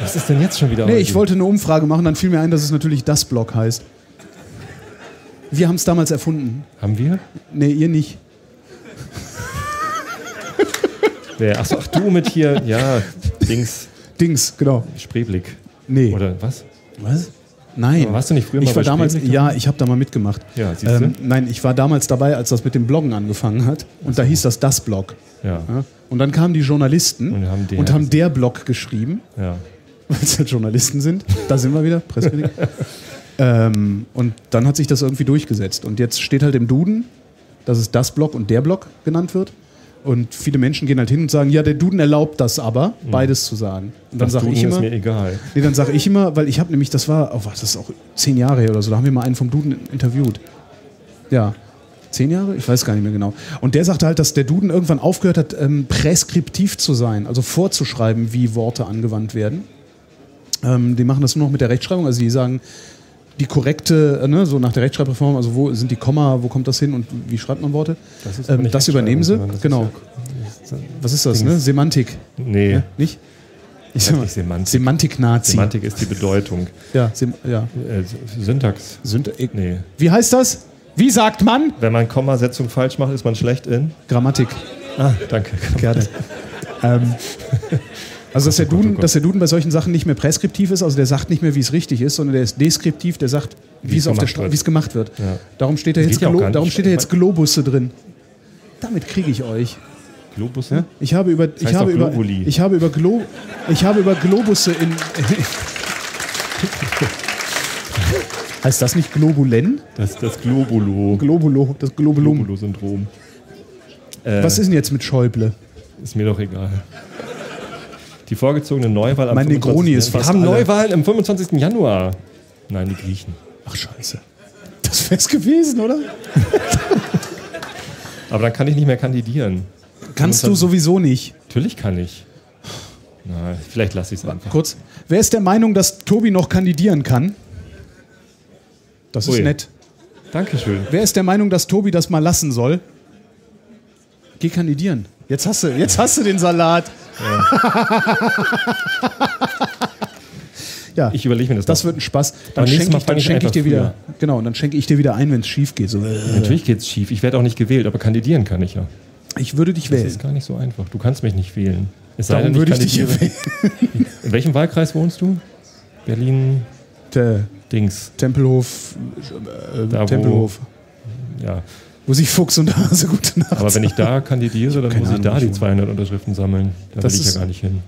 Was ist denn jetzt schon wieder? nee, ich wollte eine Umfrage machen, dann fiel mir ein, dass es natürlich das Blog heißt. Wir haben es damals erfunden. Haben wir? Nee, ihr nicht. Wer? Ach, so, ach du mit hier, ja, Dings, Dings, genau. Spreeblick. Nee. Oder was? Was? Nein. Aber warst du nicht früher mal ich war bei damals, Spreeblick ja, ich habe da mal mitgemacht. Ja, siehst du? ähm, nein, ich war damals dabei, als das mit dem Bloggen angefangen hat. Und da hieß das das Blog. Ja, Ja? Und dann kamen die Journalisten Und haben der und haben gesagt. der Blog geschrieben, ja. Weil es halt Journalisten sind. Da sind wir wieder, Pressekritik. ähm, und dann hat sich das irgendwie durchgesetzt. Und jetzt steht halt im Duden, dass es das Blog und der Blog genannt wird. Und viele Menschen gehen halt hin und sagen, ja, der Duden erlaubt das aber, beides zu sagen. Und dann sage ich ist immer, mir egal. Nee, dann sage ich immer, weil ich habe nämlich, das war, oh, was, das ist auch zehn Jahre her oder so, da haben wir mal einen vom Duden interviewt. Ja, zehn Jahre? Ich weiß gar nicht mehr genau. Und der sagte halt, dass der Duden irgendwann aufgehört hat, ähm, präskriptiv zu sein, also vorzuschreiben, wie Worte angewandt werden. Ähm, die machen das nur noch mit der Rechtschreibung, also die sagen, die korrekte, äh, ne, so nach der Rechtschreibreform, also wo sind die Komma, wo kommt das hin und wie schreibt man Worte? Das ähm, das übernehmen sie. Sondern das Genau. ist Was ist das, ne? Semantik. Nee, Ja? Nicht? Ich sag mal, Semantik. Semantik-Nazi. Semantik ist die Bedeutung. Ja, Sem ja. Äh, Syntax. Synt Nee. Wie heißt das? Wie sagt man? Wenn man Kommasetzung falsch macht, ist man schlecht in. Grammatik. Ah, danke. Gerne. ähm, also, dass der, Duden, dass der Duden bei solchen Sachen nicht mehr präskriptiv ist, also der sagt nicht mehr, wie es richtig ist, sondern der ist deskriptiv, der sagt, wie, es, auf der gemacht Stra- wird. wie es gemacht wird. Ja. Darum steht da Das jetzt, Glo darum steht da jetzt Ich Globusse drin. Damit kriege ich euch. Globus? Ja? Ich habe über, ich heißt habe doch über, ich habe über, Glo, ich habe über Globusse in. heißt das nicht Globulen? Das ist das Globulo. Globulo, das Globulum. Globulo-Syndrom. Äh, Was ist denn jetzt mit Schäuble? Ist mir doch egal. Die vorgezogene Neuwahl am Mein Negroni ist Wir fast haben alle. Neuwahlen am 25. Januar. Nein, die Griechen. Ach, scheiße. Das wär's gewesen, oder? Aber dann kann ich nicht mehr kandidieren. Kannst du sowieso nicht. Natürlich kann ich. Na, vielleicht lasse ich es einfach. Kurz. Wer ist der Meinung, dass Tobi noch kandidieren kann? Das ist Ui. nett. Dankeschön. Wer ist der Meinung, dass Tobi das mal lassen soll? Geh kandidieren. Jetzt hast du, jetzt hast du den Salat. Ja, Ich überlege mir das. das noch. wird ein Spaß. Dann schenke ich, dann fang ich dir wieder. Genau, und dann schenke ich dir wieder ein, wenn es schief geht. So, Natürlich geht es schief. Ich werde auch nicht gewählt, aber kandidieren kann ich ja. ich würde dich Das wählen. ist gar nicht so einfach. Du kannst mich nicht wählen. Es sei denn, würde ich dich wählen. In welchem Wahlkreis wohnst du? Berlin Der Dings. Tempelhof. Äh, Da, wo- Tempelhof. Ja. Wo sich Fuchs und Hase gute Nacht Aber wenn ich da kandidiere, dann muss ich da die ich 200 Unterschriften sammeln. Da Das will ich ja gar nicht hin.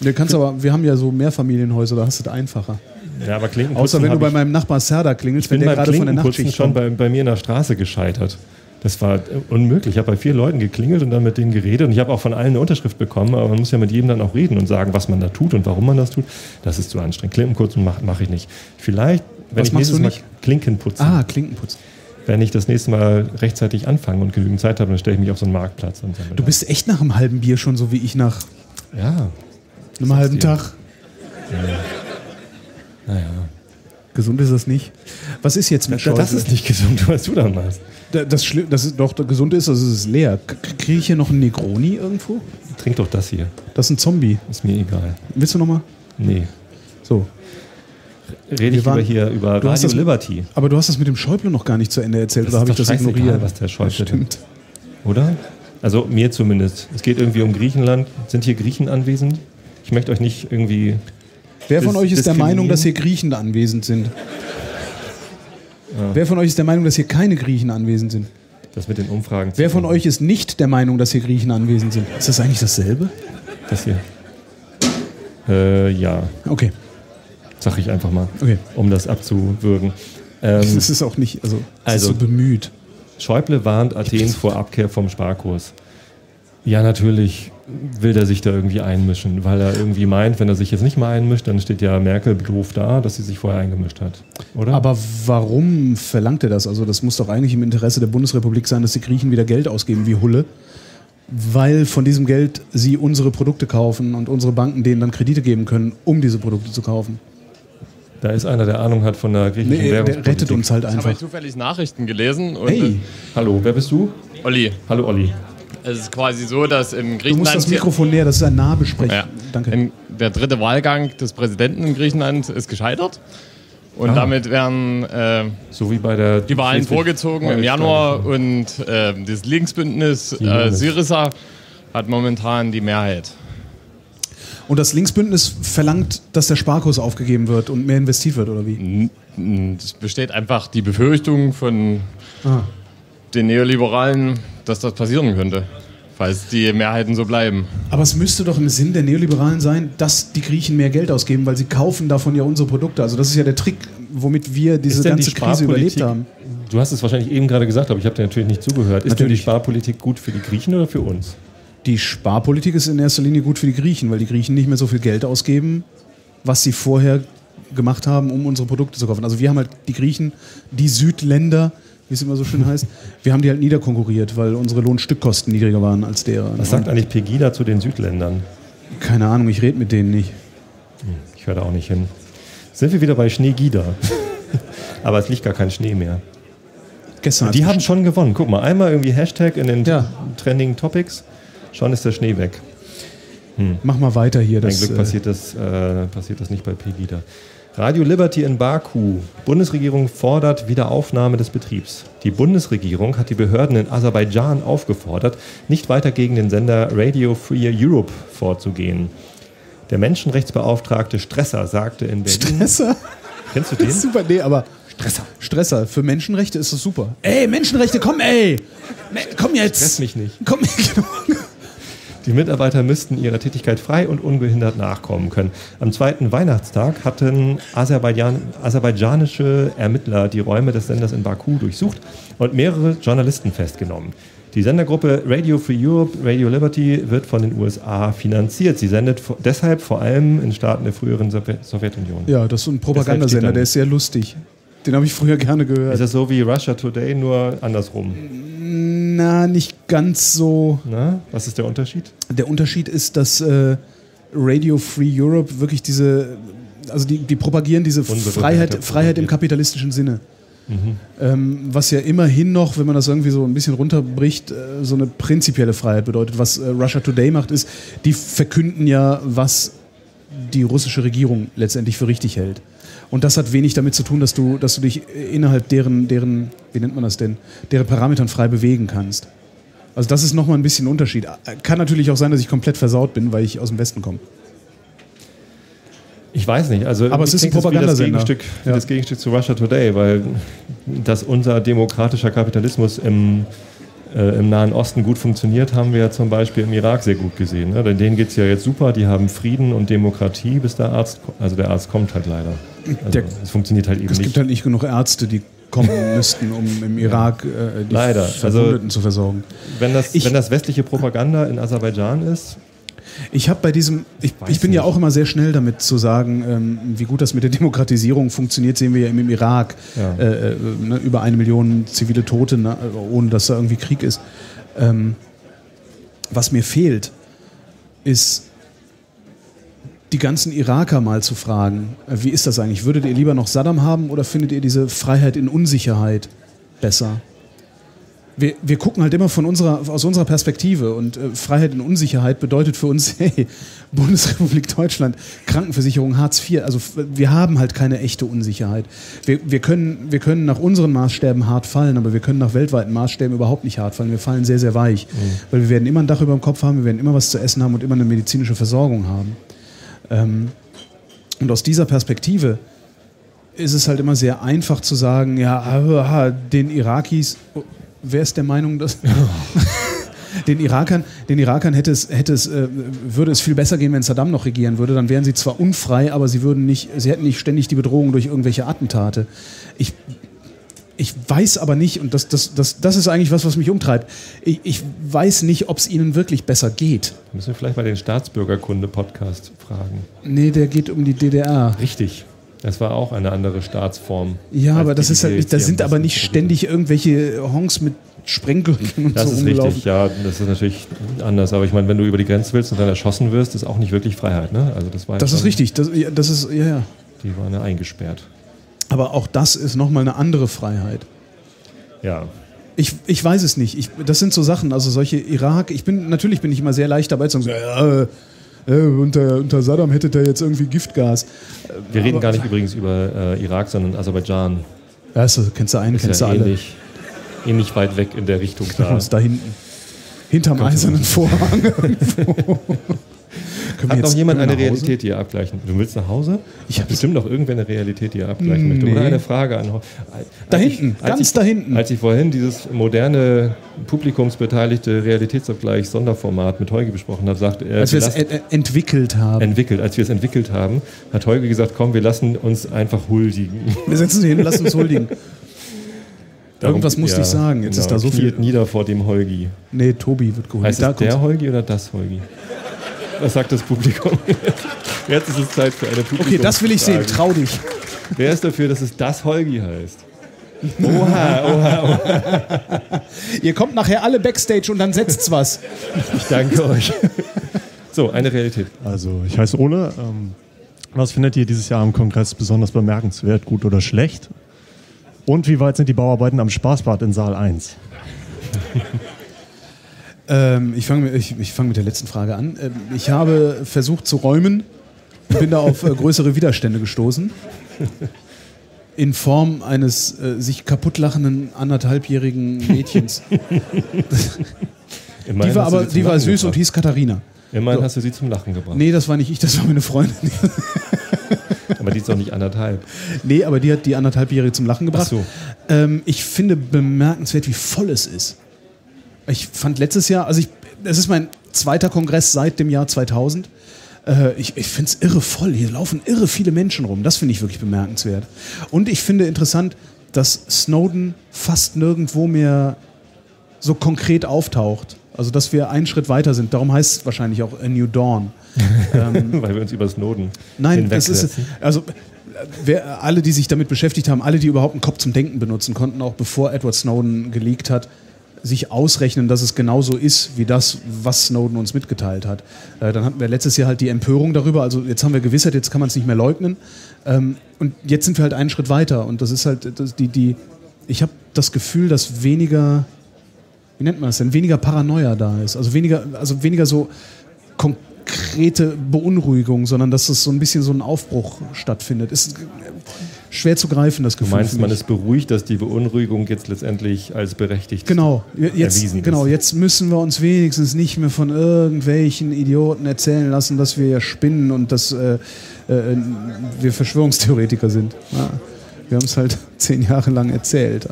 Du kannst aber, wir haben ja so Mehrfamilienhäuser, da hast du es einfacher. Ja, aber Außer wenn du bei ich, meinem Nachbar Serda klingelst, ich wenn bin der gerade von der Nachtschicht schon bei, bei mir in der Straße gescheitert. Das war äh, unmöglich. Ich habe bei vier Leuten geklingelt und dann mit denen geredet und ich habe auch von allen eine Unterschrift bekommen, aber man muss ja mit jedem dann auch reden und sagen, was man da tut und warum man das tut. Das ist zu anstrengend. Klinkenputzen mache mach ich nicht. Vielleicht, wenn Was ich nächstes Mal nicht? Klinkenputzen, Ah, Klinkenputz. Wenn ich das nächste Mal rechtzeitig anfange und genügend Zeit habe, dann stelle ich mich auf so einen Marktplatz und Du bist echt nach einem halben Bier schon so wie ich nach ja, einem halben. Tag. naja. Gesund ist das nicht. Was ist jetzt mit Das, Schäuble? das ist nicht gesund, was du da machst. Da- das, Schli- das ist doch gesund ist, also es ist leer. Kriege ich hier noch einen Negroni irgendwo? Trink doch das hier. Das ist ein Zombie. Ist mir egal. Willst du noch mal? Nee. So. Rede ich waren- lieber hier über Radio das- Liberty. Aber du hast das mit dem Schäuble noch gar nicht zu Ende erzählt, Das oder habe ich das ignoriert? was der Schäuble Stimmt. Oder? Also mir zumindest. Es geht irgendwie um Griechenland. Sind hier Griechen anwesend? Ich möchte euch nicht irgendwie. Wer von euch ist der Meinung, dass hier? Griechen anwesend sind? Wer von euch ist der Meinung, dass hier keine Griechen anwesend sind? Das mit den Umfragen. Wer von euch ist nicht der Meinung, dass hier Griechen anwesend sind? Ist das eigentlich dasselbe? Das hier. Äh, ja, Okay, sag ich einfach mal, okay. um das abzuwürgen. Ähm, Das ist auch nicht, also, Also- so bemüht. Schäuble warnt Athen vor Abkehr vom Sparkurs. Ja, natürlich will er sich da irgendwie einmischen, weil er irgendwie meint, wenn er sich jetzt nicht mal einmischt, dann steht ja Merkel doof da, dass sie sich vorher eingemischt hat. Oder? Aber warum verlangt er das? Also das muss doch eigentlich im Interesse der Bundesrepublik sein, dass die Griechen wieder Geld ausgeben wie Hulle, weil von diesem Geld sie unsere Produkte kaufen und unsere Banken denen dann Kredite geben können, um diese Produkte zu kaufen. Da ist einer, der Ahnung hat von der griechischen Nee, der Währungspolitik. rettet uns halt Ich habe einfach. zufällig Nachrichten gelesen und Hey, Hallo, wer bist du? Olli, Hallo Olli. es ist quasi so, dass im du musst Griechenland das Mikrofon näher, das ist ein Nahbesprech. Ja. Danke. in, der dritte Wahlgang des Präsidenten in Griechenland ist gescheitert und Ah. damit werden äh, So wie bei der die Wahlen vorgezogen im Januar und äh, das Linksbündnis äh. Syriza hat momentan die Mehrheit. Und das Linksbündnis verlangt, dass der Sparkurs aufgegeben wird und mehr investiert wird, oder wie? Es besteht einfach die Befürchtung von Ah. den Neoliberalen, dass das passieren könnte, falls die Mehrheiten so bleiben. Aber es müsste doch im Sinn der Neoliberalen sein, dass die Griechen mehr Geld ausgeben, weil sie kaufen davon ja unsere Produkte. Also das ist ja der Trick, womit wir diese ganze die Krise überlebt haben. Du hast es wahrscheinlich eben gerade gesagt, aber ich habe dir natürlich nicht zugehört. Ist denn die Natürlich. Sparpolitik gut für die Griechen oder für uns? Die Sparpolitik ist in erster Linie gut für die Griechen, weil die Griechen nicht mehr so viel Geld ausgeben, was sie vorher gemacht haben, um unsere Produkte zu kaufen. Also wir haben halt die Griechen, die Südländer, wie es immer so schön heißt, wir haben die halt niederkonkurriert, weil unsere Lohnstückkosten niedriger waren als deren. Was sagt eigentlich Pegida zu den Südländern? Keine Ahnung, ich rede mit denen nicht. Ich höre da auch nicht hin. Sind wir wieder bei Schneegida? Aber es liegt gar kein Schnee mehr. Gestern Die haben schon gewonnen. Guck mal, einmal irgendwie Hashtag in den Ja. Trending Topics, schon ist der Schnee weg. Mach mal weiter hier. Das, Glück äh, passiert das, äh, passiert das nicht bei Pegida. Radio Liberty in Baku. Bundesregierung fordert Wiederaufnahme des Betriebs. Die Bundesregierung hat die Behörden in Aserbaidschan aufgefordert, nicht weiter gegen den Sender Radio Free Europe vorzugehen. Der Menschenrechtsbeauftragte Stresser sagte in Berlin. Stresser? Kennst du Das den? ist super, nee, aber. Stresser. Stresser. Für Menschenrechte ist das super. Ey, Menschenrechte, komm, ey! Komm jetzt! Stress mich nicht. Komm, genau. Die Mitarbeiter müssten ihrer Tätigkeit frei und ungehindert nachkommen können. Am zweiten Weihnachtstag hatten Aserbaidschan, aserbaidschanische Ermittler die Räume des Senders in Baku durchsucht und mehrere Journalisten festgenommen. Die Sendergruppe Radio Free Europe, Radio Liberty, wird von den USA finanziert. Sie sendet deshalb vor allem in Staaten der früheren Sowjet- Sowjetunion. Ja, das ist ein Propagandasender, der ist sehr lustig. Den habe ich früher gerne Ist gehört. das so wie Russia Today, nur andersrum? Na, nicht ganz so. Na, was ist der Unterschied? Der Unterschied ist, dass äh, Radio Free Europe wirklich diese, also die, die propagieren diese Freiheit, Freiheit im kapitalistischen Sinne. Ähm, was ja immerhin noch, wenn man das irgendwie so ein bisschen runterbricht, äh, so eine prinzipielle Freiheit bedeutet. Was äh, Russia Today macht, ist, die verkünden ja, was die russische Regierung letztendlich für richtig hält. Und das hat wenig damit zu tun, dass du, dass du dich innerhalb deren, deren, wie nennt man das denn, deren Parametern frei bewegen kannst. Also das ist nochmal ein bisschen ein Unterschied. Kann natürlich auch sein, dass ich komplett versaut bin, weil ich aus dem Westen komme. Ich weiß nicht. Also Aber es ist ein klingt das das Propagandasender. Gegenstück, Ja. das Gegenstück zu Russia Today, weil dass unser demokratischer Kapitalismus im, äh, im Nahen Osten gut funktioniert, haben wir ja zum Beispiel im Irak sehr gut gesehen. Ne? Denn denen geht es ja jetzt super, die haben Frieden und Demokratie, bis der Arzt, also der Arzt kommt halt leider. Also es funktioniert halt eben Es nicht. gibt halt nicht genug Ärzte, die kommen müssten, um im Irak äh, die Leider. Also- Verwundeten zu versorgen. wenn, das, Ich- wenn das westliche Propaganda in Aserbaidschan ist, Ich habe bei diesem, ich, weiß ich bin ja nicht. auch immer sehr schnell damit zu sagen, ähm, wie gut das mit der Demokratisierung funktioniert, sehen wir ja im, im Irak. Ja. Äh, äh, ne, über eine Million zivile Tote, ne, ohne dass da irgendwie Krieg ist. Ähm, was mir fehlt, ist die ganzen Iraker mal zu fragen, äh, wie ist das eigentlich? Würdet ihr lieber noch Saddam haben oder findet ihr diese Freiheit in Unsicherheit besser? Wir, wir gucken halt immer von unserer, aus unserer Perspektive und äh, Freiheit in Unsicherheit bedeutet für uns, hey, Bundesrepublik Deutschland, Krankenversicherung, Hartz IV, also wir haben halt keine echte Unsicherheit. Wir, wir, können, wir können nach unseren Maßstäben hart fallen, aber wir können nach weltweiten Maßstäben überhaupt nicht hart fallen. Wir fallen sehr, sehr weich, weil wir werden immer ein Dach über dem Kopf haben, wir werden immer was zu essen haben und immer eine medizinische Versorgung haben. Ähm, und aus dieser Perspektive ist es halt immer sehr einfach zu sagen, ja, den Irakis, oh, wer ist der Meinung, dass den Irakern, den Irakern hätte es, hätte es, äh, würde es viel besser gehen, wenn Saddam noch regieren würde. Dann wären sie zwar unfrei, aber sie würden nicht, sie hätten nicht ständig die Bedrohung durch irgendwelche Attentate. Ich, ich weiß aber nicht, und das, das, das, das ist eigentlich was, was mich umtreibt. Ich, ich weiß nicht, ob es ihnen wirklich besser geht. müssen wir vielleicht mal den Staatsbürgerkunde-Podcast fragen. Nee, der geht um die DDR. Richtig. Das war auch eine andere Staatsform. Ja, aber das ist halt nicht, da sind aber nicht ständig irgendwelche Honks mit Sprenggürteln und Das so ist rumgelaufen. richtig, ja, das ist natürlich anders. Aber ich meine, wenn du über die Grenze willst und dann erschossen wirst, ist auch nicht wirklich Freiheit. Ne? Also das war Das ist richtig, das, ja, das ist, ja, ja. Die waren ja eingesperrt. Aber auch das ist nochmal eine andere Freiheit. Ja. Ich, ich weiß es nicht. Ich, das sind so Sachen, also solche Irak, ich bin, natürlich bin ich immer sehr leicht dabei zu sagen, äh, äh, unter, unter Saddam hätte der jetzt irgendwie Giftgas. Wir reden gar nicht übrigens über äh, Irak, sondern Aserbaidschan. Das- kennst du einen, Ist kennst ja du alle. ähnlich, ähnlich weit weg in der Richtung da. Ist da hinten. Hinterm eisernen Vorhang. Können Hat noch jemand eine? Realität, die ihr abgleichen? Du willst nach Hause? Ich hab- bestimmt noch irgendwer eine Realität, die ihr abgleichen möchte. Nee. Oder eine Frage an. Da hinten, ganz ich, da hinten. Als ich vorhin dieses moderne, publikumsbeteiligte Realitätsabgleich Sonderformat mit Holgi besprochen habe, sagte er, Als wir es entwickelt haben. entwickelt, als wir es entwickelt haben, hat Holgi gesagt, komm, wir lassen uns einfach huldigen. wir setzen sie hin, lass uns huldigen. Darum- Irgendwas musste ich sagen. Jetzt ist da so viel- nieder vor dem Holgi. Nee, Tobi wird geholt. Heißt Da es der. Holgi oder das Holgi? Was sagt das Publikum? Jetzt ist es Zeit für eine Publikum. Okay, das will ich sehen. Trau dich. Wer ist dafür, dass es das Holgi heißt? Oha, oha, oha. Ihr kommt nachher alle Backstage und dann setzt's was. Ich danke euch. So, eine Realität. Also, ich heiße Ole. Ähm, was findet ihr dieses Jahr am Kongress besonders bemerkenswert, gut oder schlecht? Und wie weit sind die Bauarbeiten am Spaßbad in Saal 1? Ähm, ich fange ich, ich fang mit der letzten Frage an. Ähm, ich habe versucht zu räumen und bin da auf äh, größere Widerstände gestoßen. In Form eines äh, sich kaputtlachenden anderthalbjährigen Mädchens. Die war aber die war süß und gebracht. hieß Katharina. Immerhin So. hast du sie zum Lachen gebracht. Nee, das war nicht ich, das war meine Freundin. Aber die ist doch nicht anderthalb. nee, aber die hat die anderthalbjährige zum Lachen gebracht. Ach so. Ähm, ich finde bemerkenswert, wie voll es ist. Ich fand letztes Jahr, also ich, es ist mein zweiter Kongress seit dem Jahr 2000. Äh, ich ich finde es irre voll. Hier laufen irre viele Menschen rum. Das finde ich wirklich bemerkenswert. Und ich finde interessant, dass Snowden fast nirgendwo mehr so konkret auftaucht. Also, dass wir einen Schritt weiter sind. Darum heißt es wahrscheinlich auch A New Dawn. Weil wir uns über Snowden Nein, das ist also wer, alle, die sich damit beschäftigt haben, alle, die überhaupt einen Kopf zum Denken benutzen konnten, auch bevor Edward Snowden geleakt hat, sich ausrechnen, dass es genauso ist wie das, was Snowden uns mitgeteilt hat. Äh, dann hatten wir letztes Jahr halt die Empörung darüber. Also jetzt haben wir Gewissheit, jetzt kann man es nicht mehr leugnen. Ähm, und jetzt sind wir halt einen Schritt weiter. Und das ist halt das, die die. Ich habe das Gefühl, dass weniger wie nennt man das denn, weniger Paranoia da ist. Also weniger, also weniger so konkrete Beunruhigung, sondern dass es so ein bisschen so ein Aufbruch stattfindet. Ist schwer zu greifen, das Du Gefühl. meinst, für man ist beruhigt, dass die Beunruhigung jetzt letztendlich als berechtigt Genau, jetzt, erwiesen genau, ist. jetzt müssen wir uns wenigstens nicht mehr von irgendwelchen Idioten erzählen lassen, dass wir ja spinnen und dass äh, äh, wir Verschwörungstheoretiker sind. Ja, wir haben es halt zehn Jahre lang erzählt.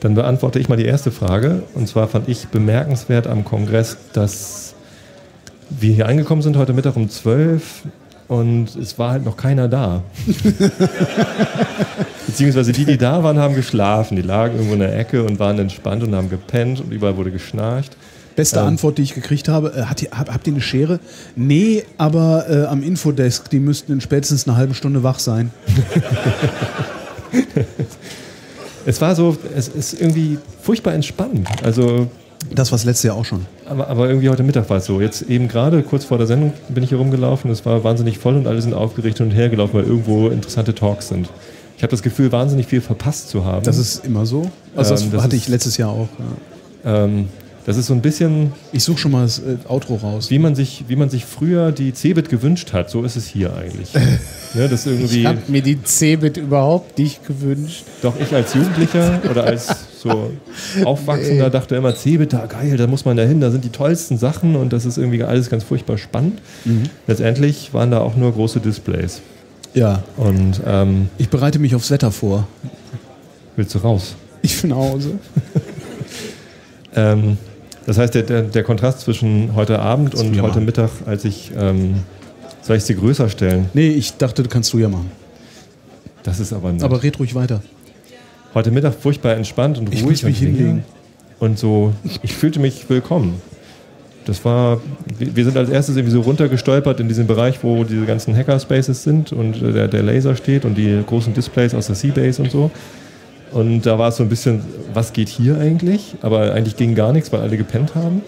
Dann beantworte ich mal die erste Frage. Und zwar fand ich bemerkenswert am Kongress, dass wir hier angekommen sind heute Mittag um 12 und es war halt noch keiner da. Beziehungsweise die, die da waren, haben geschlafen. Die lagen irgendwo in der Ecke und waren entspannt und haben gepennt und überall wurde geschnarcht. Beste Ähm. Antwort, die ich gekriegt habe, äh, hat ihr, hab, habt ihr eine Schere? Nee, aber äh, am Infodesk, die müssten in spätestens einer halben Stunde wach sein. Es war so, es ist irgendwie furchtbar entspannt. Also Das war das letzte Jahr auch schon. Aber, aber irgendwie heute Mittag war es so. Jetzt eben gerade, kurz vor der Sendung, bin ich hier rumgelaufen. Es war wahnsinnig voll und alle sind aufgeregt und her gelaufen, weil irgendwo interessante Talks sind. Ich habe das Gefühl, wahnsinnig viel verpasst zu haben. Das ist immer so. Also das, Ähm, das hatte ist- ich letztes Jahr auch. Ja. ähm, das ist so ein bisschen, Ich suche schon mal das äh, Outro raus. wie man, sich, wie man sich früher die Cebit gewünscht hat. So ist es hier eigentlich. ne, das irgendwie, Ich habe mir die Cebit überhaupt nicht gewünscht. doch ich als Jugendlicher oder als so Aufwachsender dachte immer, Cebit, da geil, da muss man da hin, da sind die tollsten Sachen und das ist irgendwie alles ganz furchtbar spannend. Mhm. Letztendlich waren da auch nur große Displays. Ja. Und ähm, Ich bereite mich aufs Wetter vor. willst du raus? Ich bin nach Hause. Ähm, das heißt, der, der, der Kontrast zwischen heute Abend und heute machen. Mittag, als ich, ähm, soll ich sie größer stellen? Nee, ich dachte, das kannst du ja machen. Das ist aber nett. Aber red ruhig weiter. Heute Mittag furchtbar entspannt und Ich ruhig muss mich und hinlegen. Und so, ich fühlte mich willkommen. Das war, wir wir sind als erstes irgendwie so runtergestolpert in diesen Bereich, wo diese ganzen Hackerspaces sind und äh, der, der Laser steht und die großen Displays aus der Seabase und so. Und da war es so ein bisschen, was geht hier eigentlich? Aber eigentlich ging gar nichts, weil alle gepennt haben.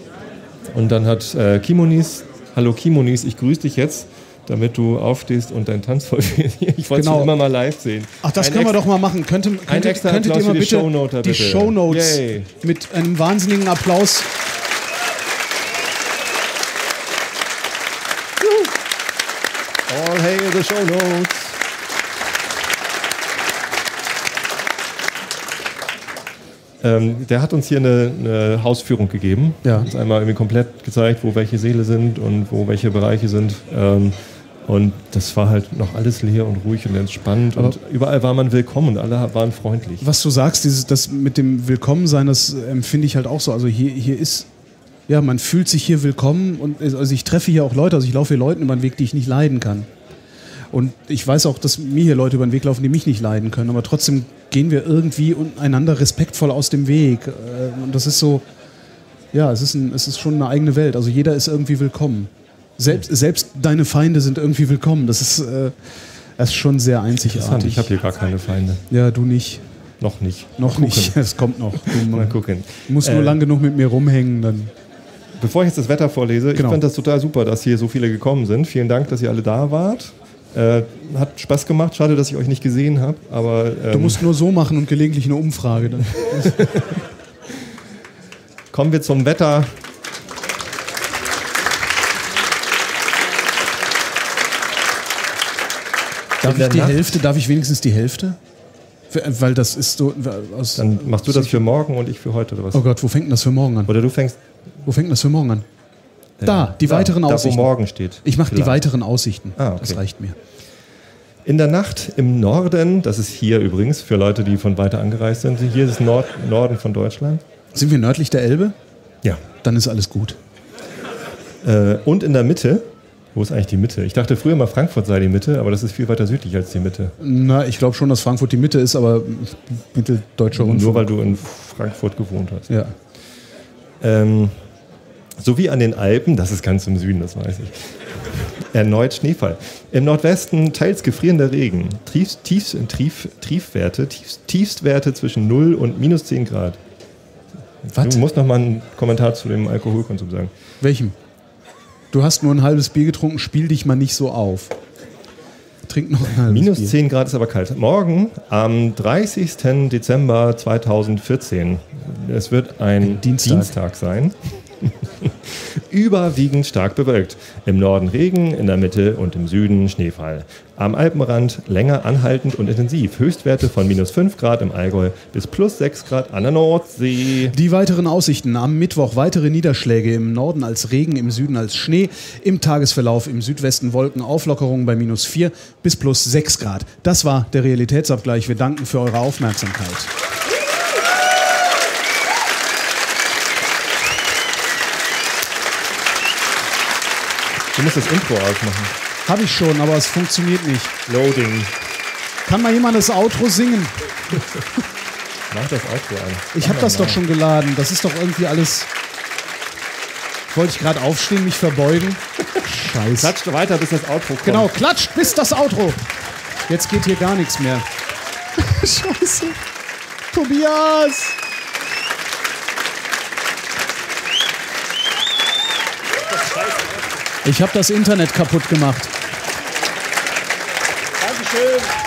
Und dann hat äh, Kimonis, hallo Kimonis, ich grüße dich jetzt, damit du aufstehst und deinen Tanz vollführst. Ich wollte es Genau. immer mal live sehen. Ach, das Ein können wir doch mal machen. Könnte, könntet, extra könntet ihr mal für die bitte Shownoter, die bitte. Shownotes Yay. mit einem wahnsinnigen Applaus. All hail the show notes. Ähm, der hat uns hier eine, eine Hausführung gegeben. Ja. Uns einmal irgendwie komplett gezeigt, wo welche Seele sind und wo welche Bereiche sind. Ähm, und das war halt noch alles leer und ruhig und entspannt. und überall war man willkommen und alle waren freundlich. Was du sagst, dieses, das mit dem Willkommensein, das empfinde ich halt auch so. Also hier, hier ist, ja, man fühlt sich hier willkommen und also ich treffe hier auch Leute, also ich laufe hier Leuten über den Weg, die ich nicht leiden kann. Und ich weiß auch, dass mir hier Leute über den Weg laufen, die mich nicht leiden können, aber trotzdem gehen wir irgendwie einander respektvoll aus dem Weg. Äh, Und das ist so, ja, es ist, ein, es ist schon eine eigene Welt. Also jeder ist irgendwie willkommen. Selbst, selbst deine Feinde sind irgendwie willkommen. Das ist, äh, das ist schon sehr einzigartig. ich habe hier gar keine Feinde. ja, du nicht. Noch nicht. Noch nicht. Es kommt noch. Du Mal gucken. musst nur Äh, lang genug mit mir rumhängen, dann. Bevor ich jetzt das Wetter vorlese, Genau. ich fand das total super, dass hier so viele gekommen sind. Vielen Dank, dass ihr alle da wart. Äh, hat Spaß gemacht. Schade, dass ich euch nicht gesehen habe. Aber ähm, Du musst nur so machen und gelegentlich eine Umfrage. Dann. kommen wir zum Wetter. Darf ich die Nacht? Hälfte? Darf ich wenigstens die Hälfte? Für- Weil das ist so. Aus, Dann machst du das für morgen und ich für heute oder was? Oh Gott, wo fängt denn das für morgen an? Oder du fängst. Wo fängt denn das für morgen an? äh, Da, die weiteren da, Aussichten. Da, wo morgen steht. Ich mache die weiteren Aussichten. Ah, okay. Das reicht mir. In der Nacht im Norden, das ist hier übrigens für Leute, die von weiter angereist sind, hier ist Nord Norden von Deutschland. Sind wir nördlich der Elbe? Ja. Dann ist alles gut. Äh, und in der Mitte, wo ist eigentlich die Mitte? Ich dachte früher mal Frankfurt sei die Mitte, aber das ist viel weiter südlich als die Mitte. Na, ich glaube schon, dass Frankfurt die Mitte ist, aber mitteldeutscher Rundfunk. Nur weil du in Frankfurt gewohnt hast. Ja. Ähm, sowie an den Alpen, das ist ganz im Süden, das weiß ich. Erneut Schneefall. Im Nordwesten teils gefrierender Regen. Tiefst, tiefst, Trief, Triefwerte, tiefst, Tiefstwerte zwischen 0 und minus 10 Grad. Was? Du musst noch mal einen Kommentar zu dem Alkoholkonsum sagen. Welchem? Du hast nur ein halbes Bier getrunken, spiel dich mal nicht so auf. Trink noch ein halbes Minus Bier. 10 Grad ist aber kalt. Morgen, am 30. Dezember 2014, es wird ein, Dienstag. Dienstag sein, überwiegend stark bewölkt. Im Norden Regen, in der Mitte und im Süden Schneefall. Am Alpenrand länger anhaltend und intensiv. Höchstwerte von minus 5 Grad im Allgäu bis plus 6 Grad an der Nordsee. Die weiteren Aussichten. Am Mittwoch weitere Niederschläge im Norden als Regen, im Süden als Schnee. Im Tagesverlauf im Südwesten Wolken, Auflockerungen bei minus 4 bis plus 6 Grad. Das war der Realitätsabgleich. Wir danken für eure Aufmerksamkeit. Du musst das Intro ausmachen. Habe ich schon, aber es funktioniert nicht. Loading. Kann mal jemand das Outro singen? Mach das Outro an. Ich habe das doch schon geladen. Das ist doch irgendwie alles. Wollte ich gerade aufstehen, mich verbeugen? Scheiße. Klatscht weiter, bis das Outro kommt. Genau, klatscht bis das Outro. Jetzt geht hier gar nichts mehr. Scheiße. Tobias! Ich habe das Internet kaputt gemacht. Dankeschön.